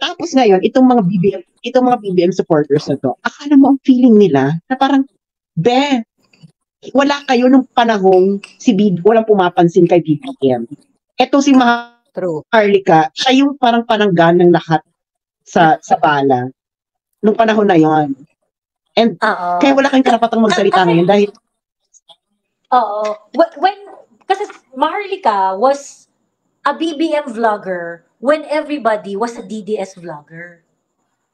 Tapos ngayon, itong mga BBM, itong mga BBM supporters na to, akala mo ang feeling nila na parang, be, wala kayo nung panahong si BB, walang pumapansin kay BBM. Ito si True. Maharlika, siya yung parang pananggan ng lahat sa sa bala nung panahon na yon. And Oo. kaya wala kayong karapatang magsalita ngayon dahil Oo. Wh- When, kasi Maharlika was a BBM vlogger when everybody was a DDS vlogger.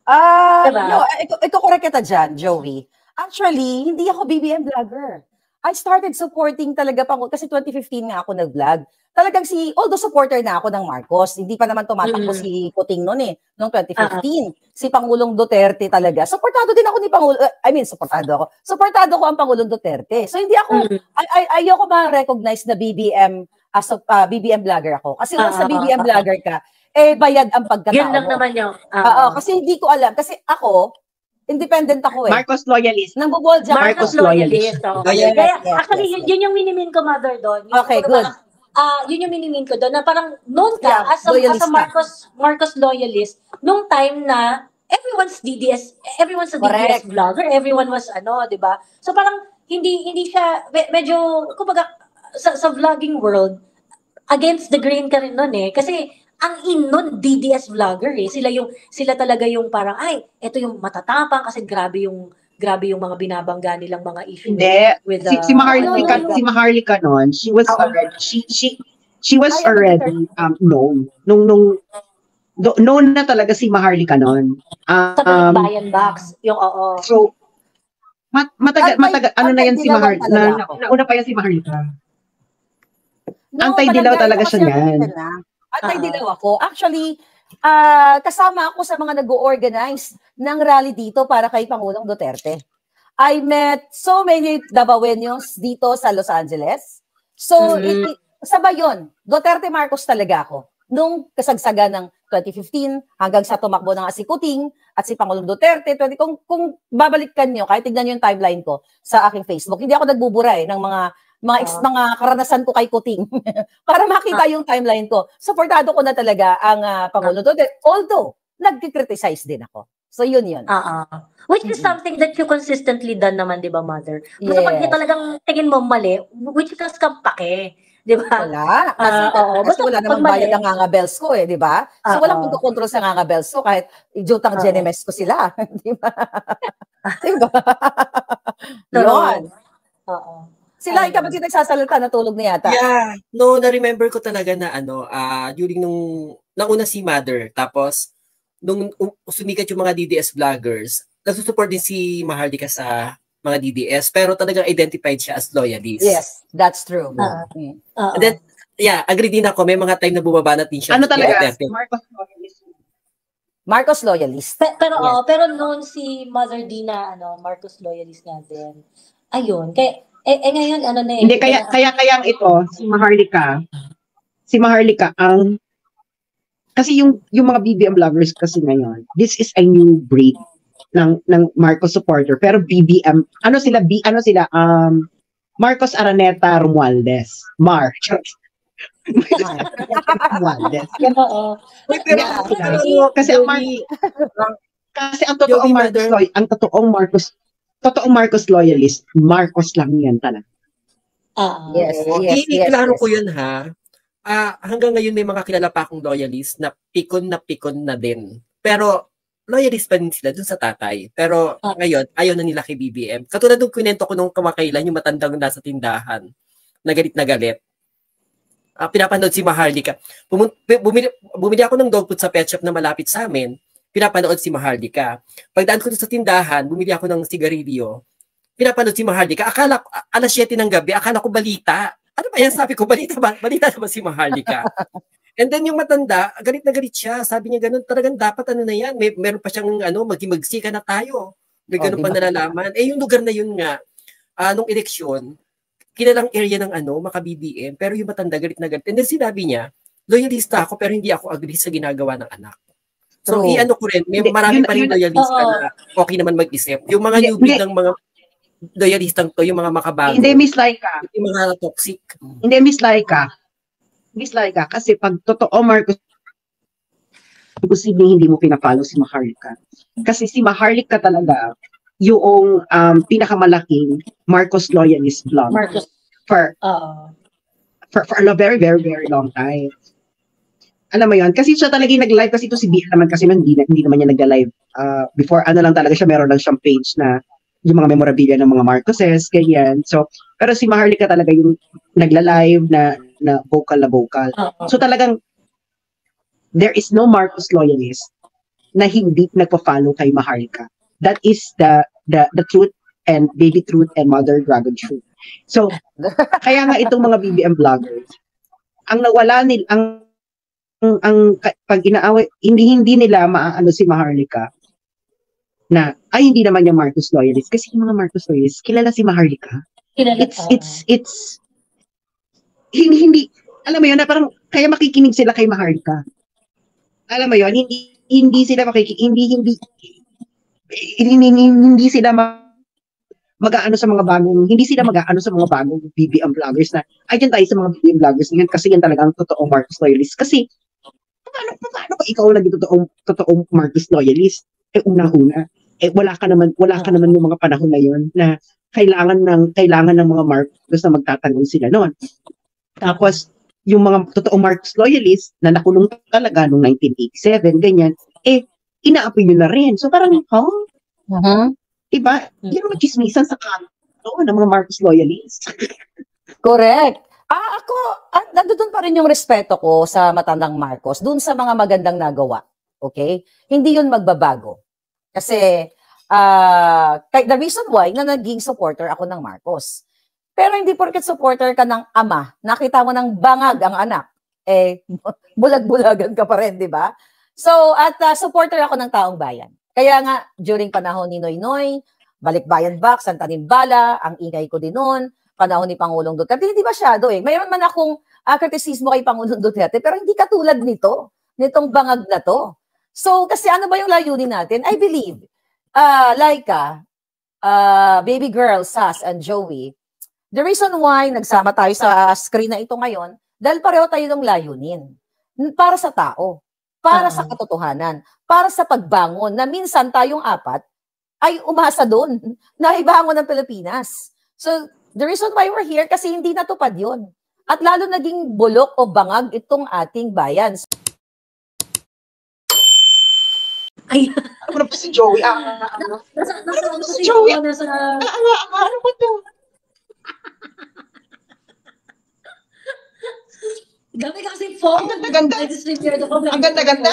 Ah, Diba? no, ito, ito correct kita dyan, Joey. Actually, hindi ako BBM vlogger. I started supporting talaga pa kasi 2015 nga ako nag-vlog. Talagang si, although supporter na ako ng Marcos, hindi pa naman tumatakbo Mm. si Puting noon eh, noong 2015. Si Pangulong Duterte talaga. Supportado din ako ni Pangulo, uh, I mean, supportado ako. Supportado ko ang Pangulong Duterte. So hindi ako, Mm. ay, ay, ayoko ma-recognize na BBM as a ah, BBM vlogger ako. Kasi once na Ah, BBM ah, ah. vlogger ka, eh bayad ang pagkatao Yun lang mo. naman yung... Oo, kasi hindi ko alam. Kasi ako, independent ako eh. Marcos loyalist. Nang bubol dyan. Marcos Marcos loyalist. oo. Yes, Kaya yes, actually, yes, yun, yes. yun yung minimin ko, mother, doon. Okay, good. parang, Ah, yun yung minimin ko doon na parang noon ka Yeah, as a, as loyalist a ka. Marcos Marcos loyalist nung time na everyone's DDS everyone's a Correct. DDS vlogger everyone was ano 'di ba so parang hindi hindi siya me- medyo kumbaga sa, sa vlogging world against the grain ka rin nun eh kasi ang in nun DDS vlogger eh sila yung sila talaga yung parang ay ito yung matatapang kasi grabe yung grabe yung mga binabangga nilang mga issue Hindi. with Si, the si Maharlika, ano, si Maharlika noon, she was Oo. already, she, she, she was Ay, already um, known. Nung, nung, do, known na talaga si Maharlika noon. sa Um, bayan box yung oo so, mat, matagal, Antay- matagal, ano na yan si antay-dilawan Mahar, na, nauna pa yan si Maharlika. No, Antay-dilaw palangga talaga siya niyan. Reason na. Antay-dilaw ako. Actually, ah kasama ako sa mga nag-organize ng rally dito para kay Pangulong Duterte. I met so many Davaoenos dito sa Los Angeles. So, Mhm. it- it- sabay yun. Duterte Marcos talaga ako. Nung kasagsaga ng 2015 hanggang sa tumakbo ng Asikuting at si Pangulong Duterte, 20, kung, kung babalikan nyo, kahit tignan nyo yung timeline ko sa aking Facebook, hindi ako nagbubura eh, ng mga mga, ex- Ah. mga karanasan ko kay Kuting para makita yung timeline ko. Supportado ko na talaga ang ah, Pangulong Duterte. Although, nagkikriticize din ako. So, yun yun. Oo. Which is Mm-mm. something that you consistently done naman, di ba, mother? Basta pag Yes. talagang tingin mo mali, which is kang pake. Di ba? Wala. Kasi, Ah, oo. kasi wala pag namang mali. bayad ang nga bells ko eh, di ba? So, Oo. walang pagkocontrol sa nga bells ko kahit ijutang Oo. genemes ko sila. di ba? di ba? Yun. Oo. Sila, ikaw ba nagsasalita, natulog na yata? Yeah. No, na-remember ko talaga na ano, ah during nung, nauna si Mother, tapos, nung um, sumikat yung mga DDS vloggers, nagsusupport din si Maharlika sa mga DDS, pero talagang identified siya as loyalist. Yes, that's true. Mm. Oo. And then, yeah, agree din ako, may mga time na bumaba na din siya. Ano talaga? Marcos loyalist. Marcos loyalist. Pe- pero Yes. oo, pero noon si Mother Dina, ano, Marcos loyalist nga din. Ayun. Kaya, eh, eh ngayon, ano na eh. Hindi, kaya, kaya, kaya ang ito, si Maharlika, si Maharlika ang, kasi yung, yung mga BBM vloggers kasi ngayon, this is a new breed ng, ng Marcos supporter. Pero BBM, ano sila, B, ano sila, um, Marcos Araneta Romualdez. Mar. Romualdez. Oo. Kasi ang Mar- Kasi ang totoong Marcos, ang totoong Marcos, totoong Marcos loyalist, Marcos lang yan talaga. Ah. Yes, yes, i- yes, yes. ko yun ha. Ah, hanggang ngayon may mga kilala pa akong loyalist na pikon na pikon na din. Pero loyalist pa din sila dun sa tatay. Pero Ah. ngayon, ayaw na nila kay BBM. Katulad ng kwento ko nung kamakailan, yung matandang nasa tindahan, na galit na galit. Ah, pinapanood si Maharlika. Pumun- bumili, bumili ako ng dog food sa pet shop na malapit sa amin. Pinapanood si Maharlika. Pagdaan ko sa tindahan, bumili ako ng sigarilyo. Pinapanood si Maharlika. Akala ko, alas 7 ng gabi, akala ko balita. Ano ba yan? Sabi ko, balita ba? Balita na ba si Maharlika? And then yung matanda, galit na galit siya. Sabi niya ganun, talagang dapat ano na yan. May, meron pa siyang ano, maghimagsika na tayo. May Oh, ganun di pa nalalaman. Eh yung lugar na yun nga, ah, nung eleksyon, kilalang area ng ano, maka BBM, pero yung matanda galit na galit. And then sinabi niya, loyalista ako pero hindi ako agree sa ginagawa ng anak. So, True. i-ano ko rin, may marami pa rin loyalista Oo. na okay naman mag-isip. Yung mga Hindi, newbie hindi. ng mga loyalistang to, yung mga makabago, Hindi, Miss Laika. yung mga toxic. Hindi, Miss Laika. Miss Laika, kasi pag totoo Marcos imposible hindi mo pinapalo si Maharlika. Kasi si Maharlika talaga, yung um, pinakamalaking Marcos loyalist blog Marcos. for, Oo. for, for a very, very, very long time. Alam mo yon Kasi siya talaga yung nag-live kasi ito si Bia naman kasi man, hindi, hindi naman niya nag-live. Uh, before, ano lang talaga siya, meron lang siyang page na yung mga memorabilia ng mga Marcoses, ganyan. So, pero si Maharlika talaga yung nagla-live na, na vocal na vocal. So talagang there is no Marcos loyalist na hindi nagpa-follow kay Maharlika. That is the the the truth and baby truth and mother dragon truth. So kaya nga itong mga BBM vloggers ang nawala nil ang ang, ang ka- pag inaaway hindi hindi nila maaano si Maharlika na ay hindi naman yung Marcos loyalist kasi yung mga Marcos loyalist kilala si Maharlika Kilala- it's oo. it's it's hindi hindi alam mo yun na parang kaya makikinig sila kay Maharlika. Alam mo yun, hindi hindi sila makikinig, hindi hindi hindi, hindi, hindi sila ma, mag-aano sa mga bagong, hindi sila mag-aano sa mga bagong BBM vloggers na, ay dyan tayo sa mga BBM vloggers ngayon kasi yan talagang totoong Marcos loyalist. Kasi, paano, paano ba ikaw naging totoong, totoong Marcos loyalist? Eh, unang-una, eh, wala ka naman, wala ka naman yung mga panahon na yun na kailangan ng, kailangan ng mga Marcos na magtatanggol sila noon. Tapos, yung mga totoong Marcos loyalist na nakulong talaga noong 1987, ganyan, eh, inaapoy nyo na rin. So parang, huh? Mhm. Diba? Yan ang chismisan sa kanto ng mga Marcos loyalists. Correct. Ah, ako, ah, nandoon pa rin yung respeto ko sa matandang Marcos, dun sa mga magandang nagawa. Okay? Hindi yun magbabago. Kasi, kay- the reason why na naging supporter ako ng Marcos. Pero hindi porket supporter ka ng ama, nakita mo ng bangag ang anak, eh, bulag-bulagan ka pa rin, di ba? So, at ah, supporter ako ng taong bayan. Kaya nga, during panahon ni Noy Noy, Balikbayan Back, Santa Nimbala, ang ingay ko din noon, panahon ni Pangulong Duterte, hindi masyado eh. Mayroon man akong uh, kritisismo kay Pangulong Duterte, pero hindi katulad nito, nitong bangag na to. So, kasi ano ba yung layunin natin? I believe, uh, Laika, uh, Baby Girl, Sas, and Joey, the reason why nagsama tayo sa screen na ito ngayon, dahil pareho tayo ng layunin. Para sa tao, para sa Oo. katotohanan, para sa pagbangon, na minsan tayong apat ay umasa doon na ibangon ng Pilipinas. So, the reason why we're here, kasi hindi natupad yun. At lalo naging bulok o bangag itong ating bayan. Ay, Ano ba si Joey? Ah, ah. nasa, nasa, ano Si si Joey. Joey? Nasa, ah, ah, ano ba to? dami ka kasi phone. Ang ganda-ganda. Ang ganda-ganda.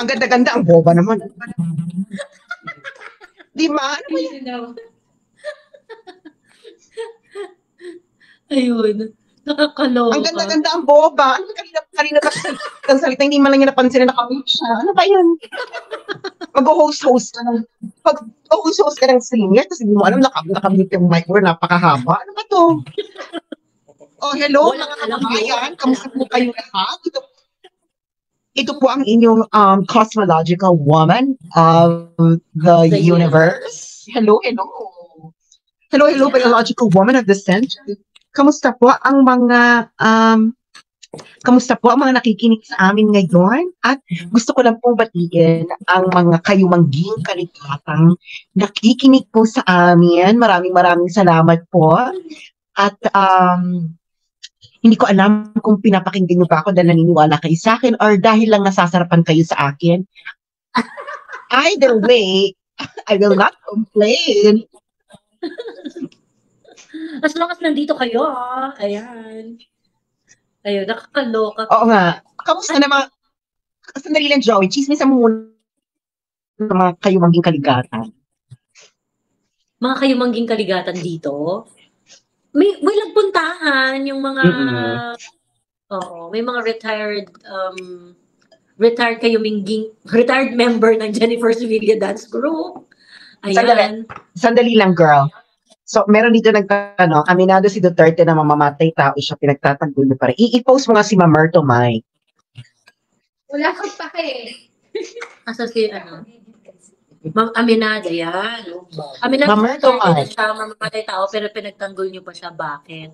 Ang ganda-ganda, ang boba naman. Di ba? Ano ba yan? Ayun. Nakakaloka. Ang ganda-ganda, ang boba. Ano kanina, kanina ang salita, hindi man lang niya napansin na nakamute siya. Ano ba yan? Mag-host-host ka ng, mag-host-host ka ng senior, tapos hindi mo alam, nakam nakamute yung mic or napakahaba. Ano ba to? Oh, hello, Walang mga kababayan. Kamusta po kayo lahat? Ito, ito po ang inyong um, cosmological woman of the, The universe. Hello, hello. Hello, hello, biological woman of the century. Kamusta po ang mga um, kamusta po ang mga nakikinig sa amin ngayon? At gusto ko lang pong batiin ang mga kayumangging kalikatang nakikinig po sa amin. Maraming maraming salamat po. At um, hindi ko alam kung pinapakinggan niyo ba ako dahil naniniwala kayo sa akin or dahil lang nasasarapan kayo sa akin. Either way, I will not complain. As long as nandito kayo, ah. Ayan. Ayun, nakakaloka. Oo nga. Kamusta na mga... Sandali lang, Joey. Chismis mo muna mga kayo maging kaligatan. Mga kayo mangging kaligatan dito. May, may nagpuntahan yung mga... Mm-mm. Oo, may mga retired um retired kayo mingging retired member ng Jennifer Sevilla Dance Group. Ayan. Sandali lang, girl. So, meron dito nagtanong, aminado si Duterte na mamamatay tao siya, pinagtatanggol niyo pa rin. I- I-post mo nga si Mamerto, Mike. Wala kang pake. Asa si ano? Ma'am Aminada, yan. Aminada, Ma'am na siya, mamamatay tao, pero pinagtanggol niyo pa siya. Bakit?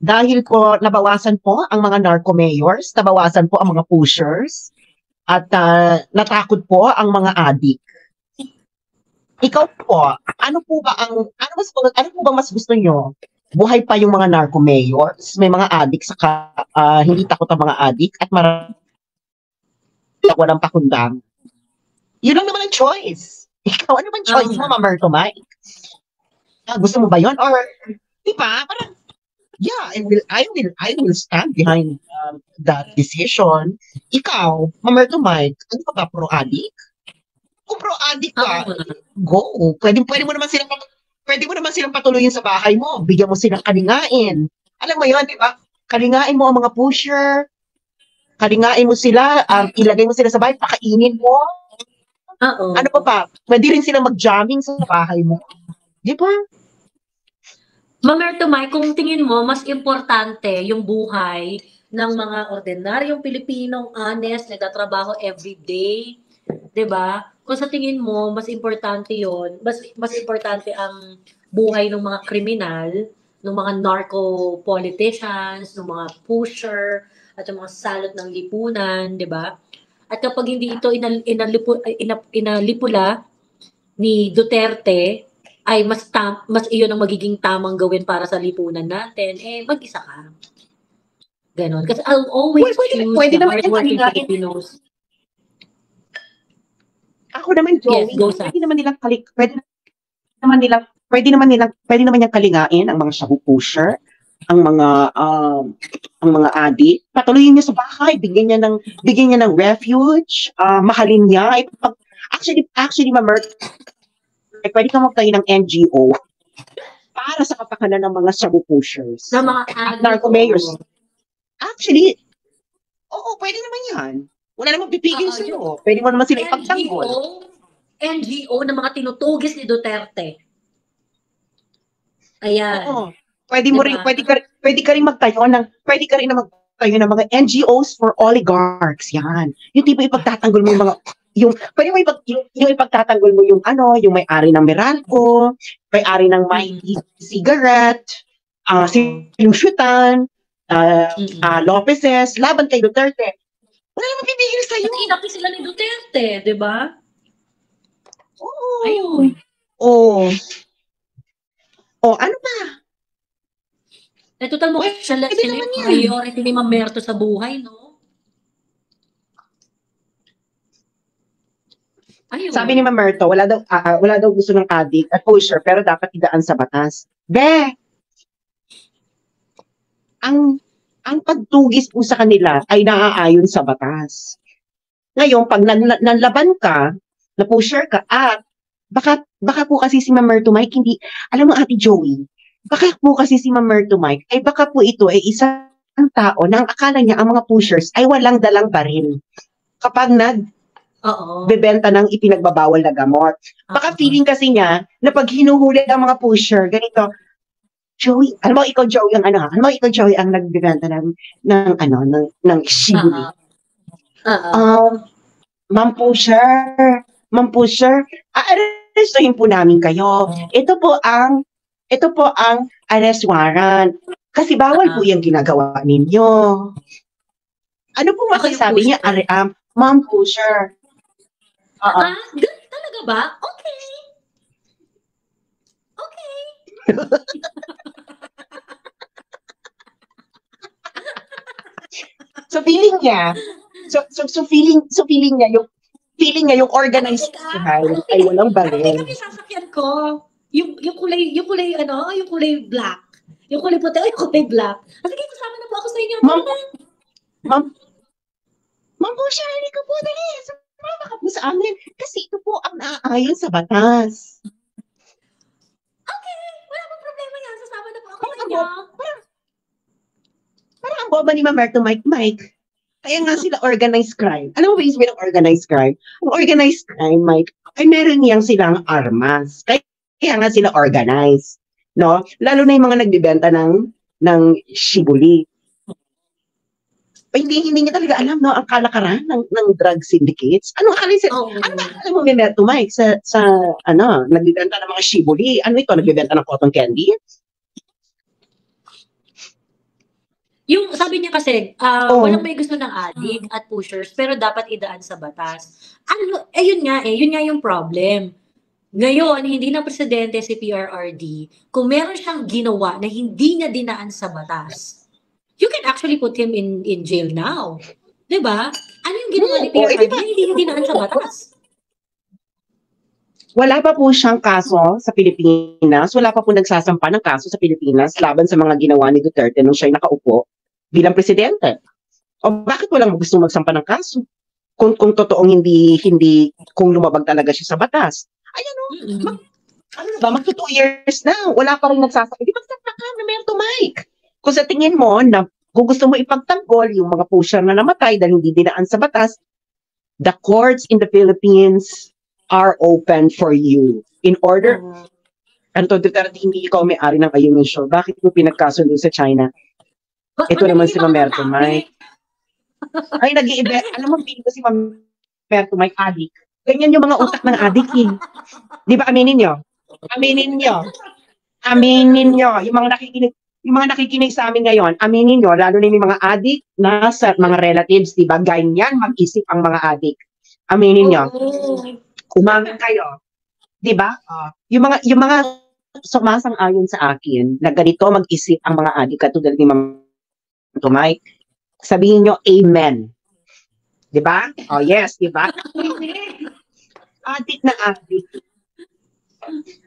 dahil po nabawasan po ang mga narco mayors, nabawasan po ang mga pushers, at ah, natakot po ang mga adik. Ikaw po, ano po ba ang ano mas ano po ba mas gusto nyo? Buhay pa yung mga narco mayors, may mga adik saka ah, hindi takot ang mga adik at marami walang pakundang. Yun lang naman ang choice. Ikaw, ano bang choice mo, Tama. Mamerto Mike? Ah, gusto mo ba yun? Or, di ba, parang, yeah, I will, I will, I will stand behind um, that decision. Ikaw, Mamerto Mike, ano ka ba, pro-addict? Kung pro-addict ka, Ako, go. Pwede, pwede mo naman silang, pwede mo naman silang patuloyin sa bahay mo. Bigyan mo silang kalingain. Alam mo yun, di ba? Kalingain mo ang mga pusher. Kalingain mo sila, um, ilagay mo sila sa bahay, pakainin mo. Oo. Ano pa pa? Pwede rin silang mag-jamming sa bahay mo. Di ba? Mamerto May, kung tingin mo, mas importante yung buhay ng mga ordinaryong Pilipinong honest, nagtatrabaho everyday, 'di ba? Kung sa tingin mo, mas importante yon mas, mas importante ang buhay ng mga kriminal, ng mga narco politicians, ng mga pusher, at yung mga salot ng lipunan, 'di ba? At kapag hindi ito inal, inalipu, inalipula ni Duterte, ay mas tam, mas iyon ang magiging tamang gawin para sa lipunan natin, eh mag-isa ka. Ganon. Kasi I'll always Well, pwede- choose pwede the naman yung hardworking. Filipinos. Ako naman, Joey, Yes, go, pwede naman nilang kalik, pwede naman nilang, pwede naman nilang, pwede naman niyang kalingain ang mga shabu pusher, ang mga, um, ang mga adik. Patuloyin niya sa bahay, bigyan niya ng, bigyan niya ng refuge, ah, mahalin niya. Ipag, actually, actually, ma eh, pwede ka magtayo ng NGO para sa kapakanan ng mga shabu pushers. Sa mga adult. narco mayors. Actually, oo, pwede naman yan. Wala namang pipigil Oo, sa'yo. Pwede mo naman sila ipagtanggol. NGO na mga tinutugis ni Duterte. Ayan. Oo. Pwede mo rin, Diba? pwede ka, pwede ka rin magtayo ng, pwede ka rin na magtayo ng mga NGOs for oligarchs. Yan. Yung tipo ipagtatanggol mo yung mga, yung, pwede mo ipag, yung, yung ipagtatanggol mo yung ano, yung may-ari ng Meralco, may-ari ng Mighty Cigarette, ah si Lusyutan, ah Mm-mm. ah, Lopez's, laban kay Duterte. Wala namang pipigil sa'yo. At inaki sila ni Duterte, di ba? Oo. Ayun. Oo. Oh, ano ba? Eh, total mo, Pwede sila, sila yung priority ni Mamerto sa buhay, no? Ayun. Sabi ni Mamerto, wala daw ah, wala daw gusto ng addict at pusher pero dapat idaan sa batas. Be. Ang ang pagtugis po sa kanila ay naaayon sa batas. Ngayon, pag nan, nanlaban ka, na pusher ka at baka baka po kasi si Mamerto Mike hindi alam mo Ate Joey, baka po kasi si Mamerto Mike ay baka po ito ay isang tao na ang akala niya ang mga pushers ay walang dalang baril. Kapag nag Oo. bebenta ng ipinagbabawal na gamot. Baka Oo. feeling kasi niya na pag hinuhuli ang mga pusher, ganito, Joey, alam mo ikaw Joey ang ano ha? Alam mo ikaw Joey ang nagbebenta ng ng ano ng ng shibuli. Oo. Um, Ma'am pusher, Ma'am pusher, aarestuhin po namin kayo. Ito po ang ito po ang arrest warrant. Kasi bawal Ah. po yung ginagawa ninyo. Ano po yung masasabi niya, are, um, Ma'am pusher? Oo. Ah, talaga ba? Okay. Okay. So feeling niya, so so so feeling so feeling niya yung feeling niya yung organized crime ay walang Ano baril. teka, may sasakyan ko. Yung, yung kulay, yung kulay, ano, yung kulay black. Yung kulay puti, ay, yung kulay black. Ah, sige, kasama na po ako sa inyo. Ma'am, ma'am, ma'am po siya, hindi ka po dali. Sumama ka po sa amin. Kasi ito po ang naaayon sa batas. Wala pong problema yan. Sasama na po ako sa Parang inyo. Parang ang boba ni Mamerto Mike Mike. Kaya nga sila organized crime. Alam mo ba yung sabi ng organized crime? Ang organized crime, Mike, ay meron niyang silang armas. Kaya, kaya nga sila organized. No? Lalo na yung mga nagbibenta ng ng shibuli. Hindi, hindi niya talaga alam, no? Ang kalakaran ng, ng drug syndicates. Ano akala niya? Oo. Ano ba alam mo, Minerto Mike, sa, sa, ano, nagbibenta ng mga shibuli. Ano ito? Nagbibenta ng cotton candy? Yung sabi niya kasi, ah, Oo. walang may gusto ng addict at pushers, pero dapat idaan sa batas. Ano, eh yun nga eh, yun nga yung problem. Ngayon, hindi na presidente si PRRD. Kung meron siyang ginawa na hindi niya dinaan sa batas, you can actually put him in in jail now. 'Di ba? Ano yung ginawa ni Oo, eh, PRRD na hindi niya dinaan sa batas? Wala pa po siyang kaso sa Pilipinas. Wala pa po nagsasampa ng kaso sa Pilipinas laban sa mga ginawa ni Duterte nung siya'y nakaupo bilang presidente. O bakit walang gusto magsampa ng kaso? Kung, kung totoong hindi, hindi, kung lumabag talaga siya sa batas. Ayan o, Mm-mm. ano na ba, magto two years na, wala pa rin nagsasabi. Di magsampa ka na meron to Mike. Kung sa tingin mo na kung gusto mo ipagtanggol yung mga pusher na namatay dahil hindi dinaan sa batas, the courts in the Philippines are open for you. In order, ano to, Duterte, hindi ikaw may-ari ng Ayungin Show. Bakit mo pinagkasundo sa China? Ba- Ito naman si Mamerto, Mike. Ay, nag Alam mo, feeling ko si Mamerto, Mike, adik. Ganyan yung mga utak ng adik eh. Di ba, aminin nyo? Aminin nyo. Aminin nyo. Yung mga nakikinig, yung mga nakikinig sa amin ngayon, aminin nyo, lalo na yung mga adik na sa mga relatives, di ba? Ganyan mag-isip ang mga adik. Aminin nyo umaga kayo. 'Di ba? Ah, yung mga yung mga sumasang-ayon sa akin na ganito mag-isip ang mga adik katulad ni Ma'am Tumay. Sabihin nyo amen. 'Di ba? Oh, yes, 'di ba? adik na adik.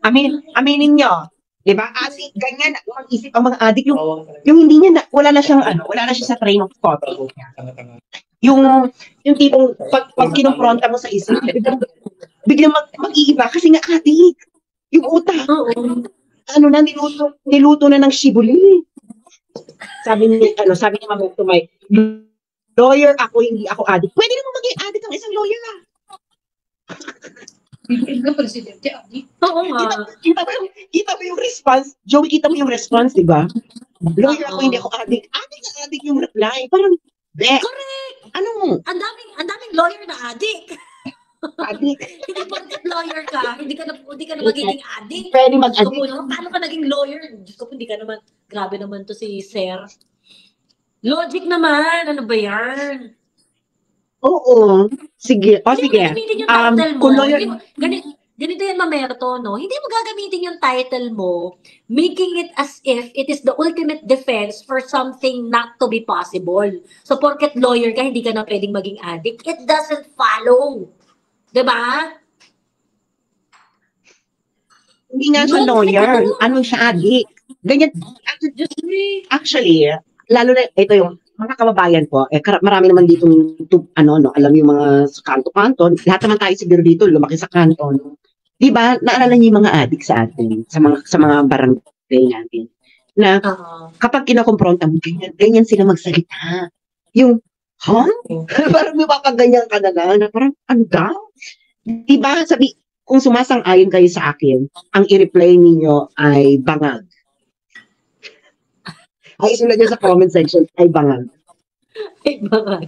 Amin, aminin nyo. 'Di ba? Adik ganyan mag-isip ang mga adik yung yung hindi niya na, wala na siyang ano, wala na siya sa train of thought. Yung yung tipong pag, pag kinumpronta mo sa isip, biglang, biglang mag, mag-iiba kasi nga adik. Yung utak, Oo. ano na, niluto, niluto na ng shibuli. Sabi ni, ano, sabi ni Mama Tumay, lawyer ako, hindi ako adik. Pwede naman maging adik ang isang lawyer ah. Philippine na presidente, Adi. Oo nga. Kita, mo yung, kita mo yung response. Joey, kita mo yung response, di ba? Lawyer ako, hindi ako adik. Adik na adik yung reply. Parang, be, ano, Ang daming ang daming lawyer na addict. adik. hindi porket lawyer ka, hindi ka na hindi ka na magiging addict. Pwede naman, paano ka naging lawyer? Diyos ko po, hindi ka naman, grabe naman to si Sir. Logic naman, ano ba yan? Oo. Sige. O, Hindi mo sige. gagamitin yung Um, title mo. kung lawyer- Hindi mo- ganito, ganito yan, Mamerto, no? Hindi mo gagamitin yung title mo, making it as if it is the ultimate defense for something not to be possible. So, porket lawyer ka, hindi ka na pwedeng maging addict. It doesn't follow. 'Di ba? Hindi nga siya Yung lawyer. ano? Ano siya, adik. Ganyan. Me. Actually, lalo na, ito yung, mga kababayan ko, eh, marami naman dito, tu- ano, no, alam yung mga sa kanto-kanto, lahat naman tayo siguro dito, lumaki sa kanto, no? Di ba, naalala niyo yung mga adik sa atin, sa mga, sa mga barangay natin, na Oo. kapag kinakompronta mo, ganyan, ganyan sila magsalita. Yung, ha? parang mapapaganyan ka na lang, na parang, ano daw? Di ba, sabi, kung sumasang-ayon kayo sa akin, ang i-reply ninyo ay bangag. Ay, isulat nyo sa comment section ay bangag. Ay, bangag.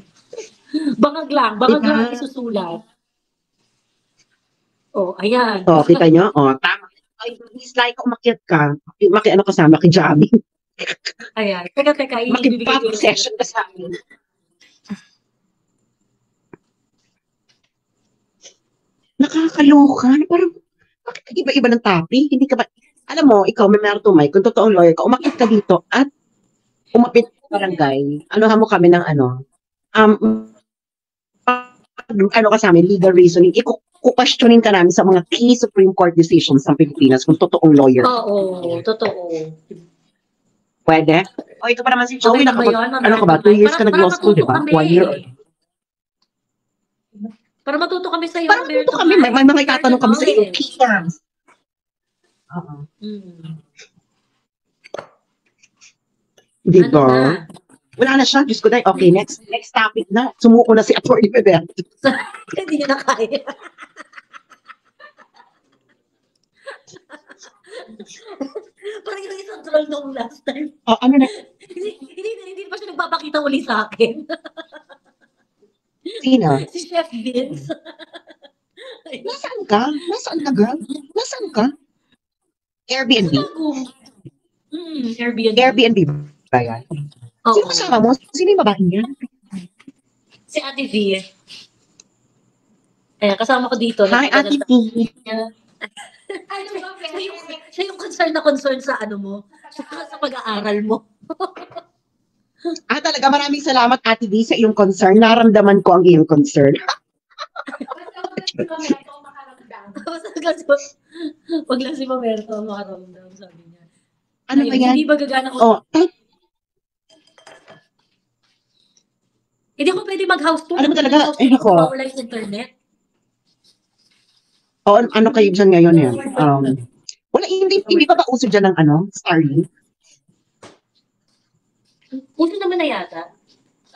Bangag lang. Bangag Diba? lang isusulat. Oh, ayan. O, kita nyo? O, tama. Ay, Miss Laika, umakyat ka. Maki, ano kasama, kijabi. Ayan. Teka, teka. Makipap session ka sa amin. Nakakaloka. Parang, bakit iba-iba ng topic? Hindi ka ba, alam mo, ikaw, may meron tumay, kung totoong lawyer ka, umakit ka dito at umapit sa barangay. Anuhan mo kami ng ano, um, ano ka sa amin, legal reasoning, i-questionin ka namin sa mga key Supreme Court decisions ng Pilipinas kung totoong lawyer. Oo, totoo. Pwede? O, ito pa naman si Joey, Okay nakapag, yun? ano ka ba, two years ka Para- nag-law para school, di ba? matuto kami. One year. Para matuto kami sa iyo. Parang dito kami, may, may mga itatanong kami sa iyo, key terms. Oo. Mm. Di Ano ba? na? Wala na siya, Diyos ko dahil. Okay, next next topic na. Sumuko na si Atty. Bebert. Hindi niya na kaya. Parang yung isang troll nung last time. O, ano na, hindi, hindi, hindi pa siya nagpapakita uli sa akin. sino? si Chef Vince. Nasaan ka? Nasaan ka, girl? Nasaan ka? Airbnb. Mm, Airbnb. Airbnb ba yan? Oo. Sino kasama mo? Sino yung babae niya? Si Ate V. Eh, kasama ko dito. Hi, Ate P. Ano ba, siya yung, siya yung concern na concern sa ano mo, sa, sa pag-aaral mo. Ah, talaga maraming salamat, Ate B, sa iyong concern. Naramdaman ko ang iyong concern. Wag lang si Mamerto ang makaramdam, sabi niya. Ano ba yan? Hindi ba gagana ko? Oh, type Hindi ako pwede mag-house tour. Alam mo talaga, eh, nako. ako, Wala yung internet. Oh, ano kayo dyan ngayon yan? Um, wala, hindi, hindi pa ba uso dyan ng ano? Starlink? Uso naman na yata.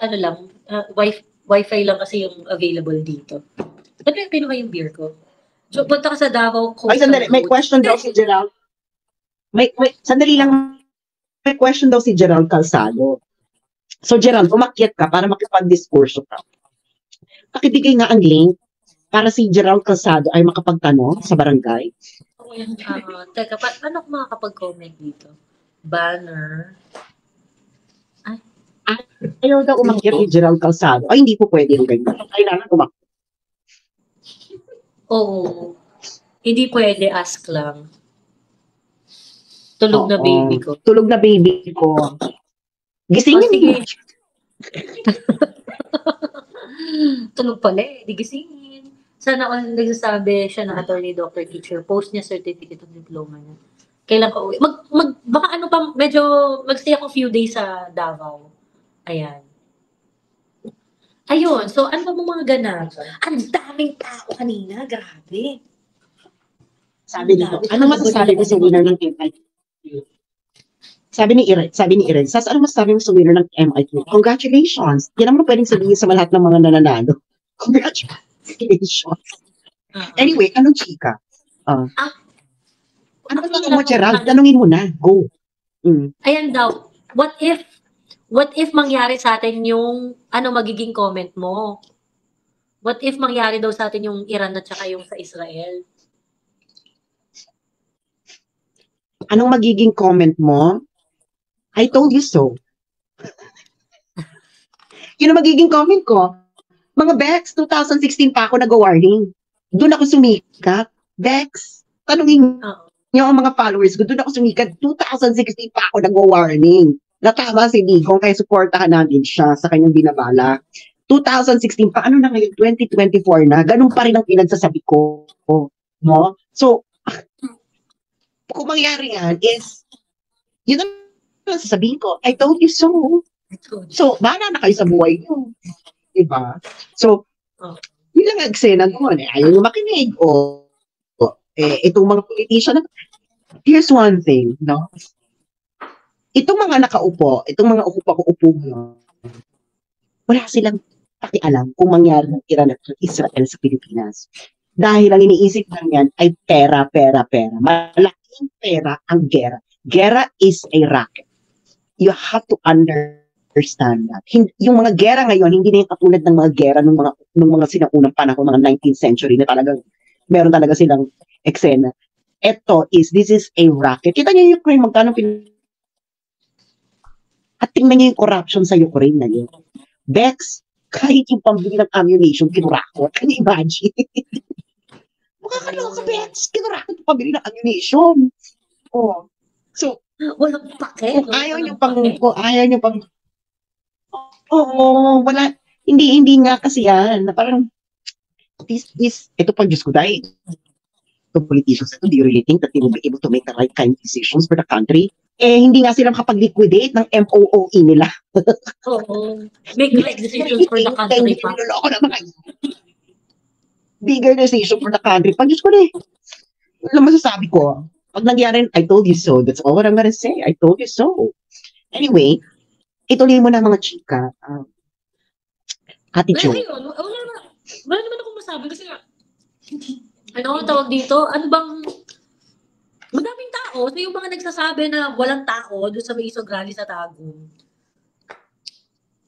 Ano lang, uh, wi- wifi lang kasi yung available dito. Ba't may pinuha yung beer ko? So, punta ka sa Davao Coastal Ay, sandali. May question daw si Gerald. May, may, sandali lang. May question daw si Gerald Calzado. So, Gerald, umakyat ka para makipag-diskurso ka. Pakibigay nga ang link para si Gerald Calzado ay makapagtanong sa barangay. Ah, teka, pa- paano ako makakapag-comment dito? Banner. Ayaw daw umakyat ni Gerald Calzado. Ay, hindi po pwede yung ganyan. Kailangan umakyat. Oo. Hindi pwede, ask lang. Tulog na Oo. baby ko. Tulog na baby ko. Gisingin Oh, mo. Tulog pala eh, di gisingin. Sana all nagsasabi siya ng attorney doctor teacher, post niya certificate of diploma niya. Kailan ka uwi? Mag, mag, baka ano pa, medyo, magstay ako few days sa Davao. Ayan. Ayun, so ano ba mga ganap? Ang daming tao kanina, grabe. Sabi dito, ano masasabi ko sa winner ng MIT? Sabi ni Iren, sabi ni Iren, Sas, ano masasabi mo sa winner ng MIT? Congratulations! Yan naman pwedeng sabihin sa lahat ng mga nananalo. Congratulations! Ah, Anyway, anong chika? Uh, Ah. ano ba mo, Gerald? Tanungin mo na. Go. Mm. Ayan daw, what if, what if mangyari sa atin yung, ano magiging comment mo? What if mangyari daw sa atin yung Iran at saka yung sa Israel? Anong magiging comment mo? I told you so. Yun ang magiging comment ko. Mga Bex, 2016 pa ako nag-warning. Doon ako sumikat. Bex, tanungin niyo ang mga followers ko. Doon ako sumikat. 2016 pa ako nag-warning. Natama si Digong kaya supportahan natin siya sa kanyang binabala. 2016 pa, ano na ngayon, 2024 na, ganun pa rin ang pinagsasabi ko. No? So, kung mangyari yan is, yun ang sasabihin ko, I told you so. So, bahala na kayo sa buhay niyo. Diba? So, Oh. yun lang ang eksena doon. Eh, ayaw nyo makinig. O, o, eh, itong mga politician, here's one thing, no? Itong mga nakaupo, itong mga upo-upo mo, wala silang pakialam kung mangyari ng Iran at Israel sa Pilipinas. Dahil ang iniisip lang yan ay pera, pera, pera. Malaking pera ang gera. Gera is a racket. You have to understand that. Hin- yung mga gera ngayon, hindi na yung katulad ng mga gera ng mga, ng mga sinaunang panahon, mga 19th century na talagang meron talaga silang eksena. Ito is, this is a racket. Kita niyo yung Ukraine, magkano pin... At tingnan niyo yung corruption sa Ukraine na yun. Bex, kahit yung pambili ng ammunition, kinurakot. Can you imagine? Makakaloka, Bex. Kinurakot yung pambili ng ammunition. Oh. So, Walang pake. kung ayaw niyo pang, pake. kung ayaw niyo pang, oo, wala, hindi, hindi nga kasi yan, na parang, this, this, ito pag Diyos ko, dahil, the politicians, do you really think that they will be able to make the right kind of decisions for the country? Eh, hindi nga sila makapag-liquidate ng MOOE nila. Oo. Make right decisions for the country pa. Niloloko na mga bigger decision for the country. Pag Diyos ko na eh. Ano masasabi ko? Pag nangyari, I told you so. That's all I'm gonna say. I told you so. Anyway, ituloy mo na mga chika. Um, Ate Jo. ayun. Wala naman. Wala naman akong masabi kasi nga, ano ang tawag dito? Ano bang, madaming tao. So yung mga nagsasabi na walang tao doon sa may rally sa Tagum,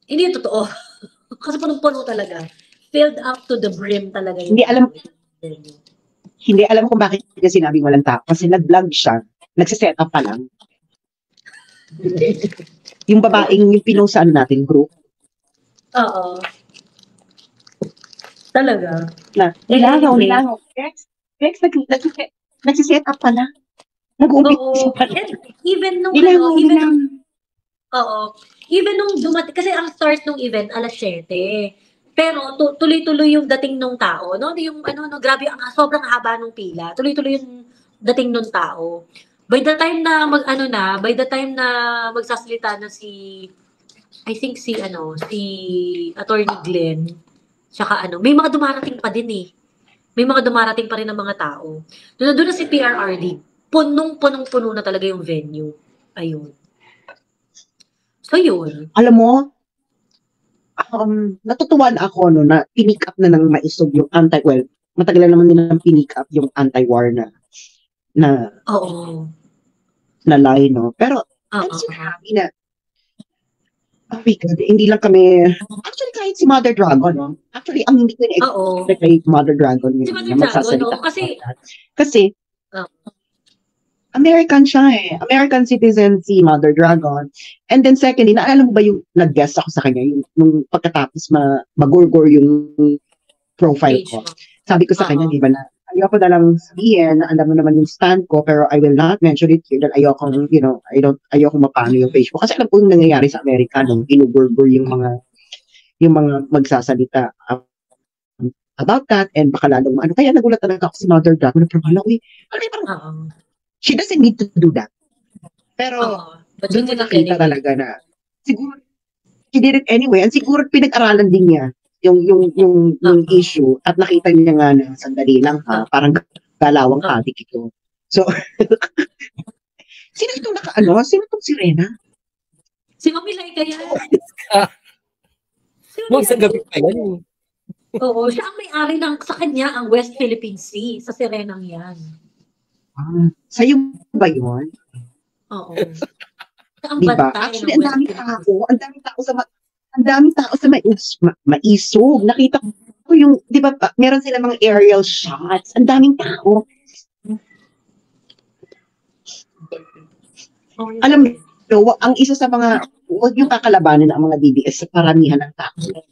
hindi yung totoo. kasi punong-puno talaga. Filled up to the brim talaga. yung- Hindi alam- Hindi alam kung bakit niya sinabing walang tao. Kasi nag-vlog siya. Nagsiset up pa lang. Yung babaeng yung pinusan natin group Oo. Talaga. na nilangaw, nilangaw. Rex, Rex, nag, nag, nagsiset up pala. Oo. Nag-umpisa pala. And even nung, Nilangaw, ano, even nung, nilangaw. oo. Even nung dumating, kasi ang start ng event, alas 7. Pero tu- tuloy-tuloy yung dating nung tao. No? Yung ano, no, grabe, ang sobrang haba nung pila. Tuloy-tuloy yung dating nung tao. By the time na mag ano na, by the time na magsasalita na si I think si ano, si Attorney Glenn, tsaka ano, may mga dumarating pa din eh. May mga dumarating pa rin ng mga tao. Doon doon na si PRRD, punong-punong-puno na talaga yung venue. Ayun. So yun. Alam mo, um, natutuwa na ako no, na pinick up na ng maisog yung anti, well, matagal na naman nilang pinick up yung anti-war na na Oo. na line, no? Pero I'm Oo. so happy na Oh my God, hindi lang kami, actually kahit si Mother Dragon, no? Actually, ang hindi ko na-expect kay Mother Dragon yun, Si Mother na Dragon, magsasalita. no? Kasi- kasi, Oo. American siya eh. American citizen si Mother Dragon. And then secondly, naalala mo ba yung nag-guest ako sa kanya, yung nung pagkatapos ma magurgur yung profile ko. Sabi ko sa kanya, Oo. di ba na, ayoko na lang sabihin na alam mo naman yung stand ko, pero I will not mention it here dahil ayoko, you know, I don't, ayoko mapano yung page ko. Kasi alam ko yung nangyayari sa Amerika nung inugurgur yung mga, yung mga magsasalita um, about that and baka lalong ano. Kaya nagulat talaga ako si Mother Dragon na parang, uy, parang, parang, Oo. She doesn't need to do that. Pero, Oo. But doon it nakita anyway. talaga na siguro she did it anyway and siguro pinag-aralan din niya yung yung yung yung Oo. issue at nakita niya nga na sandali lang ha parang galawang Oo. katik ito so sino itong naka ano sino itong sirena Si Mami Laika yan. Si Mami Huwag sa gabi pa yan. Oo. Siya ang may-ari ng, sa kanya, ang West Philippine Sea. Sa Serenang yan. Ah, sa'yo ba yun? Oo. Ang di ba bantay actually ng ang Philippine tao ang daming tao sa ma- ang daming tao sa mais, ma, maisog. Nakita ko yung di ba pa- meron sila mga aerial shots. Ang daming tao. Alam So, wa- ang isa sa mga, huwag yung kakalabanin ang mga DDS sa paramihan ng tao.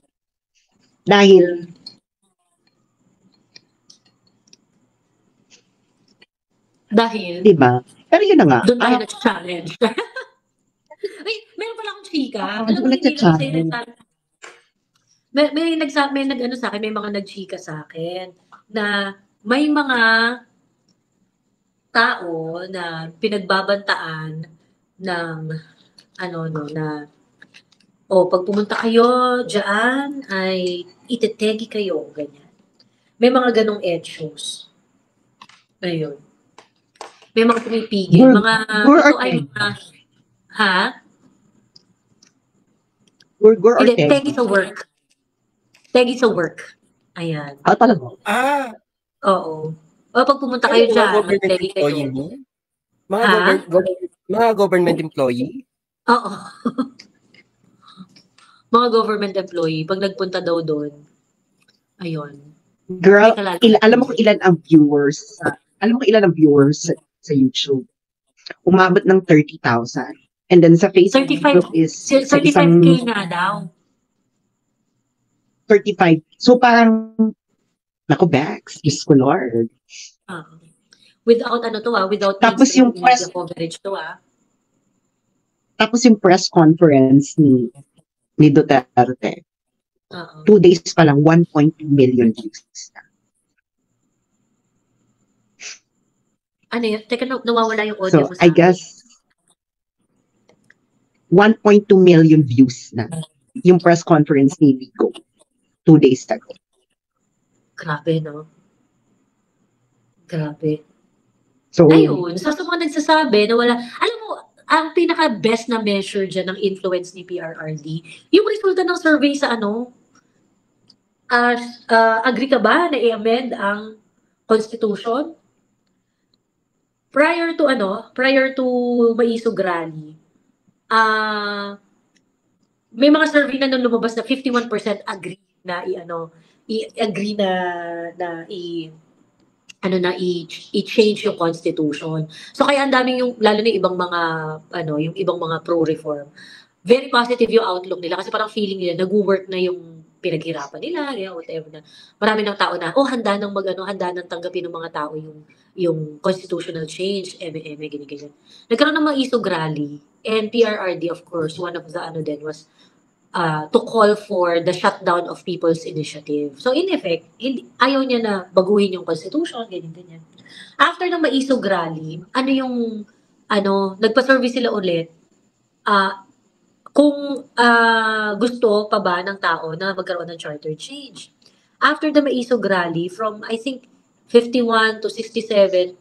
Dahil, Dahil, di ba? Pero yun na nga. doon tayo ah, na-challenge. Ay, meron pala akong chika. Oo, Alam mo, hindi lang. May, may, nagsa, may nag, ano, sa akin, may mga nagchika sa akin na may mga tao na pinagbabantaan ng ano no na o pag pumunta kayo diyan ay itetegi kayo ganyan. May mga ganong etchos. Ayun. May mga pumipigil, Where- mga where ito are ay they? mga ha? Gurgur or Hindi, Teg? tegi sa work. Tegi sa work. Ayan. Ah, talaga. Ah, Oo. O pag pumunta kayo mga dyan, government tegi kayo. employee mo? Mga, Ha? govern- govern- mga government employee? Oo. mga government employee, pag nagpunta daw doon, ayun. Girl, il- alam mo kung ilan ang viewers alam mo kung ilan ang viewers sa, YouTube? Umabot ng 30,000. And then sa Facebook 35 group is Si- sa isang 35K nga daw. 35. So parang, naku, Bex, Diyos ko Lord. Ah. without ano to ah, without Tapos yung press- coverage to ah. Tapos yung press conference ni ni Duterte, Oo. two days pa lang, 1.2 million views. Ano yun? Teka, na- nawawala yung audio So, mo sa I guess, 1.2 million views na yung press conference ni Vico two days ago. Grabe, no? Grabe. So, Ayun, sa sa mga nagsasabi na wala, alam mo, ang pinaka-best na measure dyan ng influence ni PRRD, yung resulta ng survey sa ano, ah ah, agree ka ba na i-amend ang Constitution? Prior to ano, prior to Maisog Rally, ah may mga survey na nung lumabas na 51% agree na i-ano, i-agree na na i ano na i-change yung constitution. So kaya ang daming yung lalo na yung ibang mga ano, yung ibang mga pro-reform. very positive yung outlook nila kasi parang feeling nila nag-work na yung pinaghirapan nila, yeah, whatever na. Marami ng tao na, oh, handa nang mag, ano, handa nang tanggapin ng mga tao yung yung constitutional change, eme, eme, ganyan, ganyan. Nagkaroon ng mga isog rally, and PRRD, of course, one of the ano din was uh, to call for the shutdown of People's Initiative. So, in effect, hindi, ayaw niya na baguhin yung constitution, ganyan, ganyan. After ng maisog rally, ano yung, ano, nagpa-survey sila ulit, ah, kung ah, gusto pa ba ng tao na magkaroon ng charter change. After the Maisog rally, from I think 51 to 67,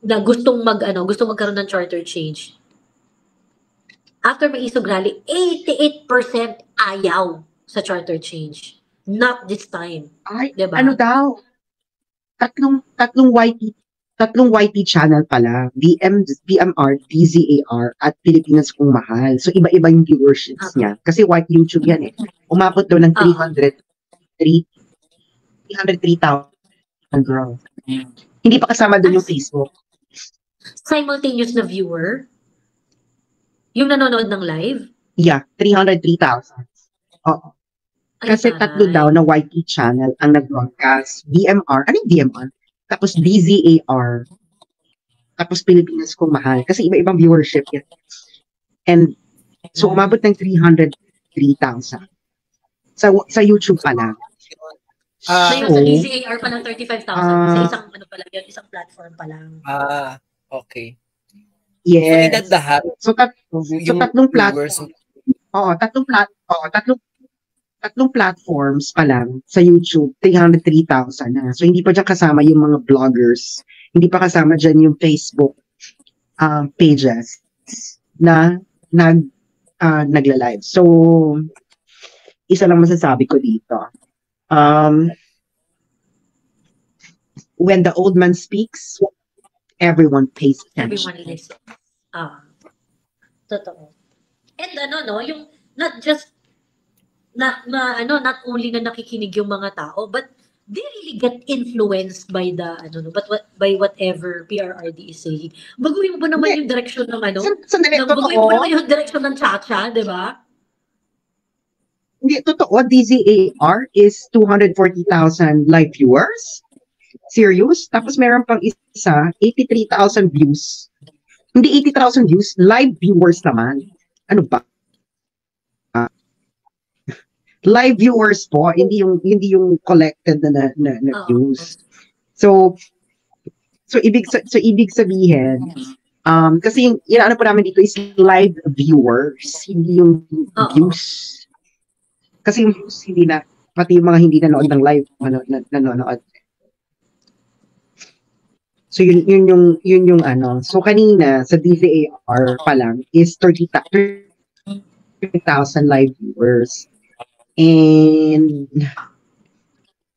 na gustong mag ano, gustong magkaroon ng charter change. After Maisog rally, 88% ayaw sa charter change. Not this time. Ay, Diba? ano daw? Tatlong, tatlong YT, tatlong YT channel pala. BM, BMR, DZAR, at Pilipinas Kung Mahal. So, iba-iba yung viewerships Okay. niya. Kasi white YouTube yan eh. Umabot daw ng Ah. 300, 303,000 girl. Hindi pa kasama doon yung Facebook. Simultaneous na viewer, yung nanonood ng live, Yeah, 303,000. Oo. ay, Kasi tatlo taray. daw na YT channel ang nag-broadcast. BMR, ano yung BMR? Tapos DZAR. Tapos Pilipinas kung mahal. Kasi iba-ibang viewership yan. And so umabot ng 303,000. Sa sa YouTube pa lang. Ah, So, yung sa. DZAR pa ng 35,000 sa Ah. isang ano pa lang yun, isang platform pa lang. ah, okay. So, Yes. idagdahan So, tat, yung tatlong viewers. platform. Oo, tatlong plat, oo, tatlong tatlong platforms pa lang sa YouTube, 303,000 na. So, hindi pa dyan kasama yung mga vloggers. Hindi pa kasama dyan yung Facebook um, pages na nag, uh, nagla-live. So, isa lang masasabi ko dito. Um, when the old man speaks, everyone pays attention. Everyone listens. Ah. Totoo. And ano, no, yung not just na, na ano, not only na nakikinig yung mga tao, but they really get influenced by the ano no, but what by whatever PRRD is saying. Baguhin mo ba naman yung direction ng ano? San- Sandali, baguhin mo naman yung direction ng Chacha, di ba? Hindi, totoo. DZAR is 240,000 live viewers. Serious? Tapos meron pang isa, 83,000 views. Hindi 80,000 views, live viewers naman. Ano ba? Ah. live viewers po, hindi yung hindi yung collected na na, na, na Oo. views. So so ibig so ibig sabihin um kasi yung inaano po namin dito is live viewers, hindi yung Oo. views. Kasi views hindi na pati yung mga hindi nanood ng live ano na, nanonood. So yun yun yung yun yung ano. So kanina sa DZAR pa lang is 30 ta- 30,000 live viewers. And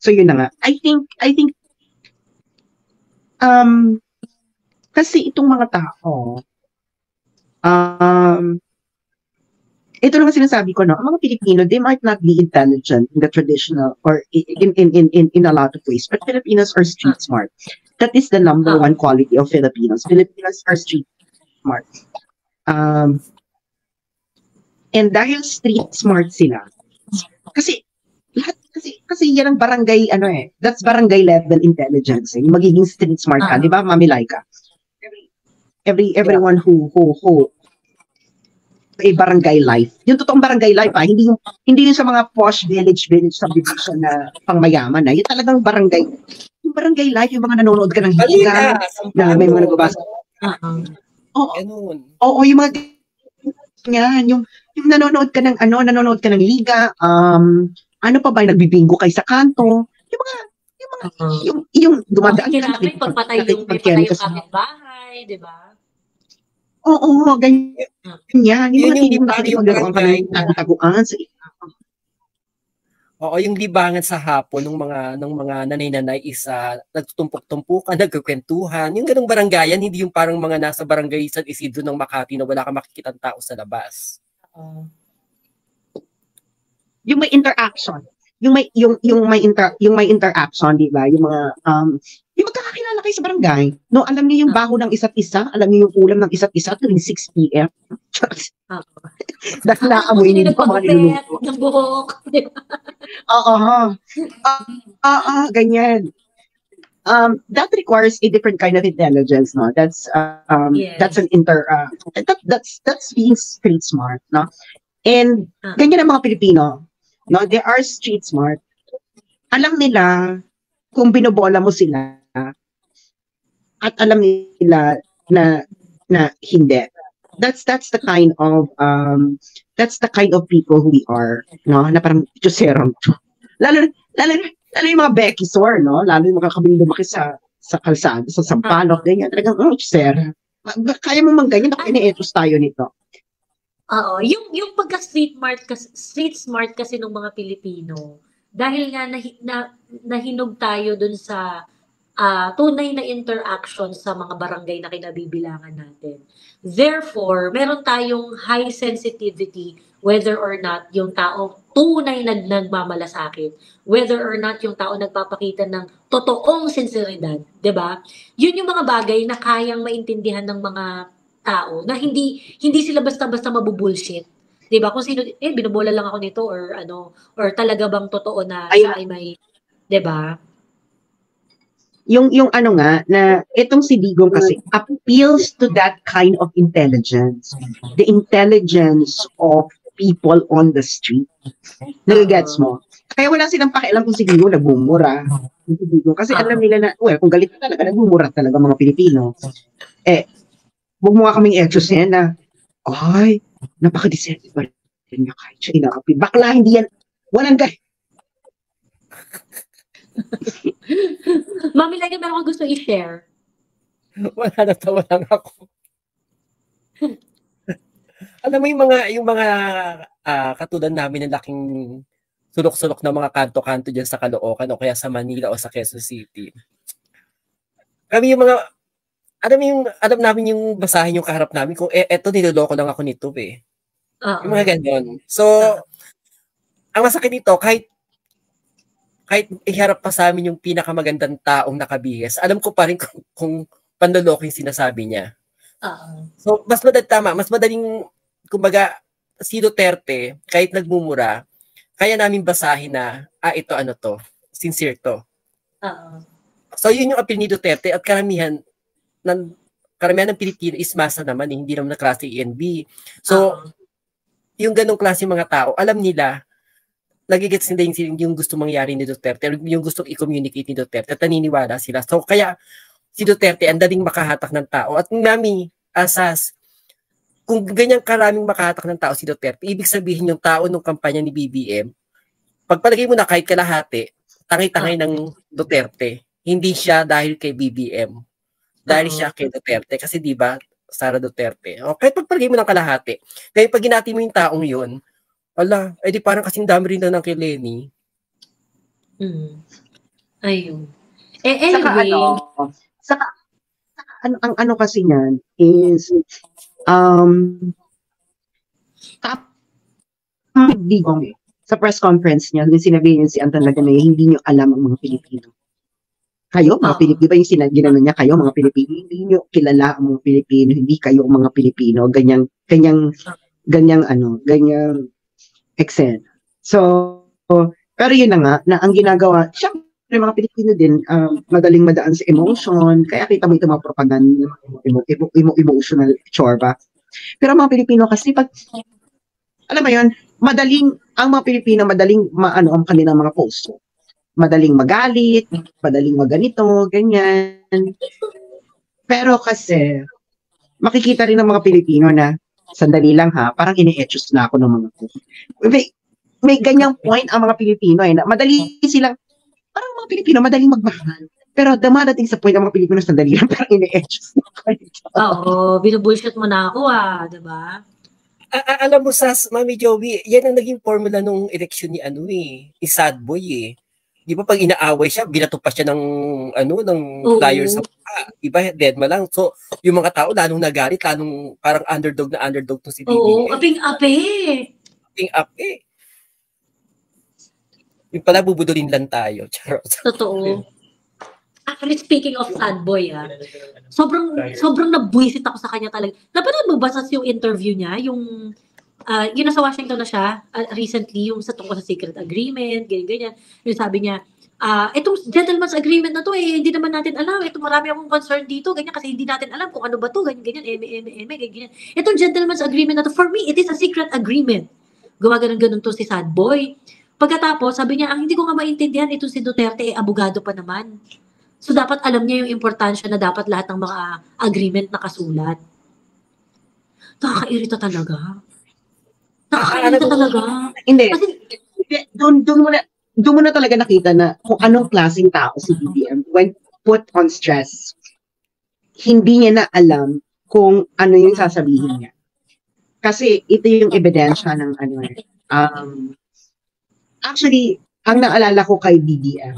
so yun na nga. I think I think um kasi itong mga tao um ito lang ang sinasabi ko no, ang mga Pilipino they might not be intelligent in the traditional or in in in in, in a lot of ways, but Filipinos are street smart. That is the number one quality of Filipinos. Filipinos are street smart. Um, and dahil street smart sila, kasi lahat kasi kasi yan ang barangay ano eh, that's barangay level intelligence. Eh, yung magiging street smart ka, Ah. di ba, Mami Laika? Every every everyone who who who a barangay life. Yung totoong barangay life ah, hindi yung hindi yung sa mga posh village village subdivision na pangmayaman na. Yung talagang barangay. Yung barangay life, yung mga nanonood ka ng higa, na may mga nagbabasa. Oo. Oo, Ganun. oo, yung mga ganyan, yung yung nanonood ka ng ano, nanonood ka ng liga, um, ano pa ba, nagbibingo kay sa kanto, yung mga, yung mga, Oo. yung, yung dumadaan ka, Kinapit pag patay yung, may nakikipagkyan patay ka yung kapitbahay, di ba? Oo, ganyan. Ganyan. Yung Yun mga yung tipong parang nakikipaglaruan ka ng tagu-taguan sa Oo, yung libangan sa hapon ng mga ng mga nanay-nanay is ah, nagtutumpok-tumpukan, nagkukwentuhan. Yung ganung barangayan, hindi yung parang mga nasa barangay San Isidro ng Makati na wala kang makikitang tao sa labas. Oo. yung may interaction yung may yung yung may inter yung may interaction di ba yung mga um Yung magkakakilala kayo sa barangay. No, alam niyo yung baho ng isa't isa, alam niyo yung ulam ng isa't isa tuwing 6 p.m. Dahil naamoy niyo yung mga niluluto. ng buhok. Oo. Ah, ah, ah, ganyan. Um, that requires a different kind of intelligence, no? That's uh, um, Yes. that's an inter uh, that, that's that's being street smart, no? And Ah. ganyan ang mga Pilipino, no? They are street smart. Alam nila kung binobola mo sila at alam nila na na hindi. That's that's the kind of um that's the kind of people who we are, no? Na parang Diyoserong. Lalo lalo lalo yung mga Becky Sor, no? Lalo yung mga kabiling lumaki sa sa kalsada, sa sampalok, ganyan. Talagang, oh, Diyoser. Kaya mo mang ganyan, ako ine-etos tayo nito. Oo, yung yung pagka street smart kasi street smart kasi ng mga Pilipino dahil nga nahi, na, nahinog tayo dun sa ah, tunay na interaction sa mga barangay na kinabibilangan natin. Therefore, meron tayong high sensitivity whether or not yung tao tunay na nagmamalasakit, whether or not yung tao nagpapakita ng totoong sinseridad, 'di ba? Yun yung mga bagay na kayang maintindihan ng mga tao na hindi hindi sila basta-basta mabubullshit. 'Di ba? Kung sino eh binobola lang ako nito or ano or talaga bang totoo na Ay- siya ay may 'di ba? Yung, yung ano nga, na itong si Digong kasi appeals to that kind of intelligence. The intelligence of people on the street. Nagagets mo? Kaya wala silang pakialam kung si Digong nagmumura. Si Digong. Kasi alam nila na, well, kung galit na talaga, nagmumura talaga mga Pilipino. Eh, huwag mo nga kaming etos yan na, ay, napaka-decisive pa rin niya kahit siya inaapi. Bakla, hindi yan, walang galit. Mami Lagi, meron kang gusto i-share? Wala na tawa lang ako. Alam mo yung mga yung mga ah, katulad namin ng laking sulok-sulok na mga kanto-kanto diyan sa Caloocan o kaya sa Manila o sa Quezon City. Kami yung mga alam mo yung alam namin yung basahin yung kaharap namin kung eh, eto niloloko lang ako nito eh. Oo. Yung mga ganyan. So, ang masakit nito, kahit kahit iharap pa sa amin yung pinakamagandang taong nakabihis, alam ko pa rin kung, kung panloloko yung sinasabi niya. Oo. So, mas madaling tama, mas madaling, kumbaga, si Duterte, kahit nagmumura, kaya namin basahin na, ah, ito ano to, sincere to. Oo. So, yun yung appeal ni Duterte at karamihan ng karamihan ng Pilipino is masa naman, eh, hindi naman na klase ENB. So, Oo. yung ganong klase mga tao, alam nila, nagigets nila yung, yung gusto mangyari ni Duterte, yung gusto i-communicate ni Duterte, at naniniwala sila. So, kaya si Duterte, ang daling makahatak ng tao. At nami, asas, kung ganyan karaming makahatak ng tao si Duterte, ibig sabihin yung tao ng kampanya ni BBM, pagpalagay mo na kahit kalahati, tangay-tangay ng Duterte. Hindi siya dahil kay BBM. Dahil siya kay Duterte. Kasi di ba Sara Duterte. O, kahit pagpalagay mo ng kalahati. Kaya pag ginati mo yung taong yun, ala, edi parang kasing dami rin lang ng kay Lenny. Mm. Ayun. Eh, Saka anyway, ano, saka, saka ano, ang ano kasi niyan is, um, tap, Digong eh. Sa press conference niya, nung sinabi niya si Anton Lagana, hindi niyo alam ang mga Pilipino. Kayo, mga Oo. Pilipino, ba yung sinabi niya, kayo, mga Pilipino, hindi niyo kilala ang mga Pilipino, hindi kayo mga Pilipino, ganyang, ganyang, ganyang ano, ganyang excel. So, pero yun na nga, na ang ginagawa, yung mga Pilipino din, um, madaling madaan sa emotion, kaya kita mo ito mga propaganda, emo, emo, emo, emotional chorba. Pero mga Pilipino kasi pag, alam mo yun, madaling, ang mga Pilipino, madaling maano ang kanilang mga post. Madaling magalit, madaling maganito, ganyan. Pero kasi, makikita rin ng mga Pilipino na, sandali lang ha, parang ini-etchos na ako ng mga may, may ganyang point ang mga Pilipino eh, na madali silang, parang mga Pilipino, madaling magmahal. Pero dumadating sa point ang mga Pilipino, sandali lang, parang ini-etchos na ako. oo, binubullshit mo na ako ah, 'di ba? A- a- alam mo sa Mami Joey, yan ang naging formula nung eleksyon ni ano eh, ni Sad Boy eh. Di ba pag inaaway siya, binato pa siya ng ano, ng Oo. flyer sa mukha. Iba, dead ma lang. So, yung mga tao lalong nagalit, lalong parang underdog na underdog to si Oo, BBM. aping-api. Acting up eh. Yung pala bubudulin lang tayo. Charot. Totoo. Actually, speaking of sad boy, ah, sobrang, sobrang nabwisit ako sa kanya talaga. Napanood mo ba sa yung interview niya, yung, ah, yun nasa Washington na siya, ah, recently, yung sa tungkol sa secret agreement, ganyan-ganyan. Yung sabi niya, ah, itong gentleman's agreement na to, eh, hindi naman natin alam. Ito marami akong concern dito, ganyan, kasi hindi natin alam kung ano ba to, ganyan-ganyan, eme, eme, eme, ganyan. Itong gentleman's agreement na to, for me, it is a secret agreement. Gawa ganun-ganun to si sad boy. Pagkatapos, sabi niya, ang hindi ko nga maintindihan, ito si Duterte, eh, abogado pa naman. So, dapat alam niya yung importansya na dapat lahat ng mga agreement nakasulat. Nakakairita talaga. Nakakairita talaga. Hindi. Kasi, Doon, doon mo na, doon mo na talaga nakita na kung anong klaseng tao si BBM when put on stress. Hindi niya na alam kung ano yung sasabihin niya. Kasi ito yung ebidensya ng ano eh. Um, actually, ang naalala ko kay BBM,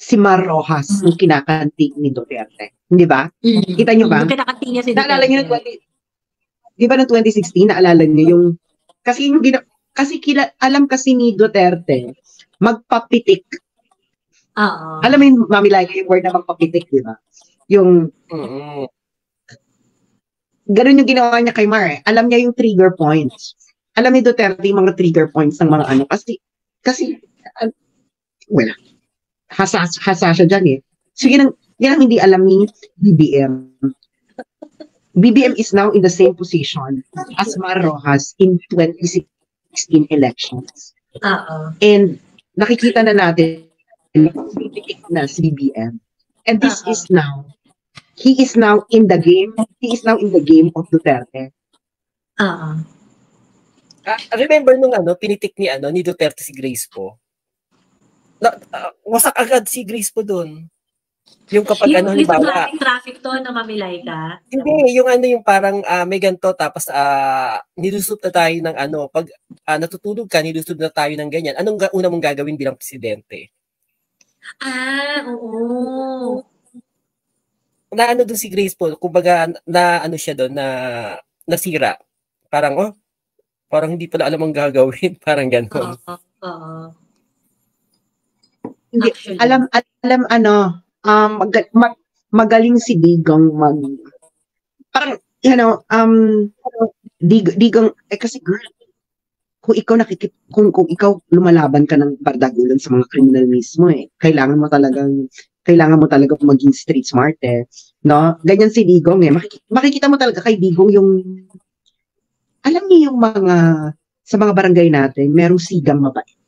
si Mar Rojas, yung kinakanti ni Duterte. Di ba? mm, Kita niyo ba? Yung kinakati niya si Naalala niyo Duterte. 20, di ba ng 2016, naalala niyo yung, kasi yung gina, kasi kila, alam kasi ni Duterte, magpapitik. Oo. Alam mo yung mamilay yung word na magpapitik, di ba? Yung, Mm-mm. ganun yung ginawa niya kay Mar. eh. Alam niya yung trigger points. Alam ni Duterte yung mga trigger points ng mga ano. Kasi, kasi, uh, well, hasas, hasa siya dyan eh. So, yun ang, yan ang hindi alam ni BBM. BBM is now in the same position as Mar Rojas in 2016 elections. Oo. And nakikita na natin na si BBM. And this Uh-uh. is now, he is now in the game, he is now in the game of Duterte. Oo. Ah, remember nung ano, pinitik ni ano ni Duterte si Grace po. Na, ah, wasak agad si Grace po doon. Yung kapag ano, yung, yung sa halimbawa, maraming traffic to na mamilay ka. hindi, yung ano yung parang ah, may ganito, tapos ah, nilusob na tayo ng ano, pag ah, natutulog ka, nilusob na tayo ng ganyan. Anong ga- una mong gagawin bilang presidente? Ah, oo. Na ano doon si Grace po, kumbaga na ano siya doon, na nasira. Parang, oh, parang hindi pala alam ang gagawin. Parang Oo. gano'n. Oo. Hindi, Actually. alam, alam ano, um, mag- mag- magaling si Digong mag, parang, you know, um, Dig, Digong, eh kasi girl, kung ikaw nakikip, kung, kung ikaw lumalaban ka ng bardagulan sa mga criminal mismo eh, kailangan mo talagang, kailangan mo talaga maging street smart eh. No? Ganyan si Digong eh. Makikita, makikita mo talaga kay Digong yung, alam niyo yung mga, sa mga barangay natin, merong sigang mabait.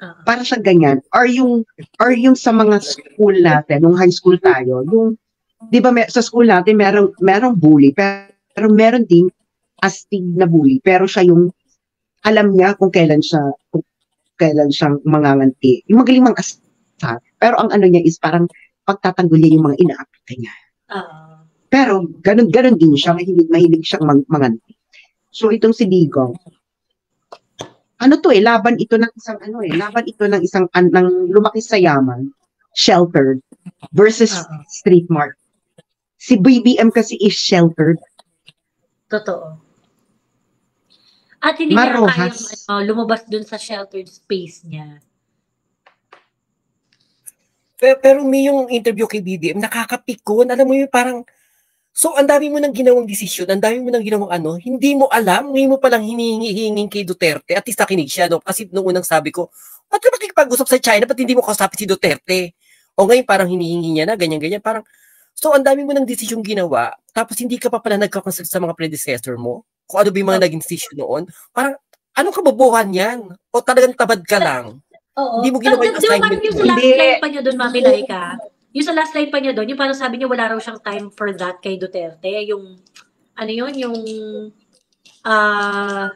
Para sa ganyan or yung or yung sa mga school natin nung high school tayo yung 'di ba may, sa school natin merong merong bully pero, pero meron ding astig na bully pero siya yung alam niya kung kailan siya kung kailan siyang manganganti. Yung magaling mang asar pero ang ano niya is parang pagtatanggol niya yung mga inaapit niya. Oo. pero ganun ganun din siya mahilig mahilig siyang mang, manganti. So itong si Digong ano to eh, laban ito ng isang ano eh, laban ito ng isang an, ng lumaki sa yaman, sheltered versus street mart. Si BBM kasi is sheltered. Totoo. At hindi niya kayang ano, lumabas dun sa sheltered space niya. Pero, pero may yung interview kay BBM, nakakapikon. Alam mo yung parang, so ang dami mo nang ginawang desisyon, ang dami mo nang ginawang ano, hindi mo alam, ngayon mo palang hinihingi kay Duterte, at least nakinig siya, no? Kasi nung unang sabi ko, ba't ka makikipag-usap sa China, ba't hindi mo kausapin si Duterte? O ngayon parang hinihingi niya na, ganyan-ganyan, parang, so ang dami mo nang desisyon ginawa, tapos hindi ka pa pala nagkakonsult sa mga predecessor mo, kung ano ba yung mga naging desisyon noon, parang, anong kabobohan yan? O talagang tabad ka lang? Oo. Hindi mo ginawa yung ba assignment yung Hindi. line pa niya doon, Mami Laika, yung sa last line pa niya doon, yung parang sabi niya wala raw siyang time for that kay Duterte. Yung, ano yun, yung, ah,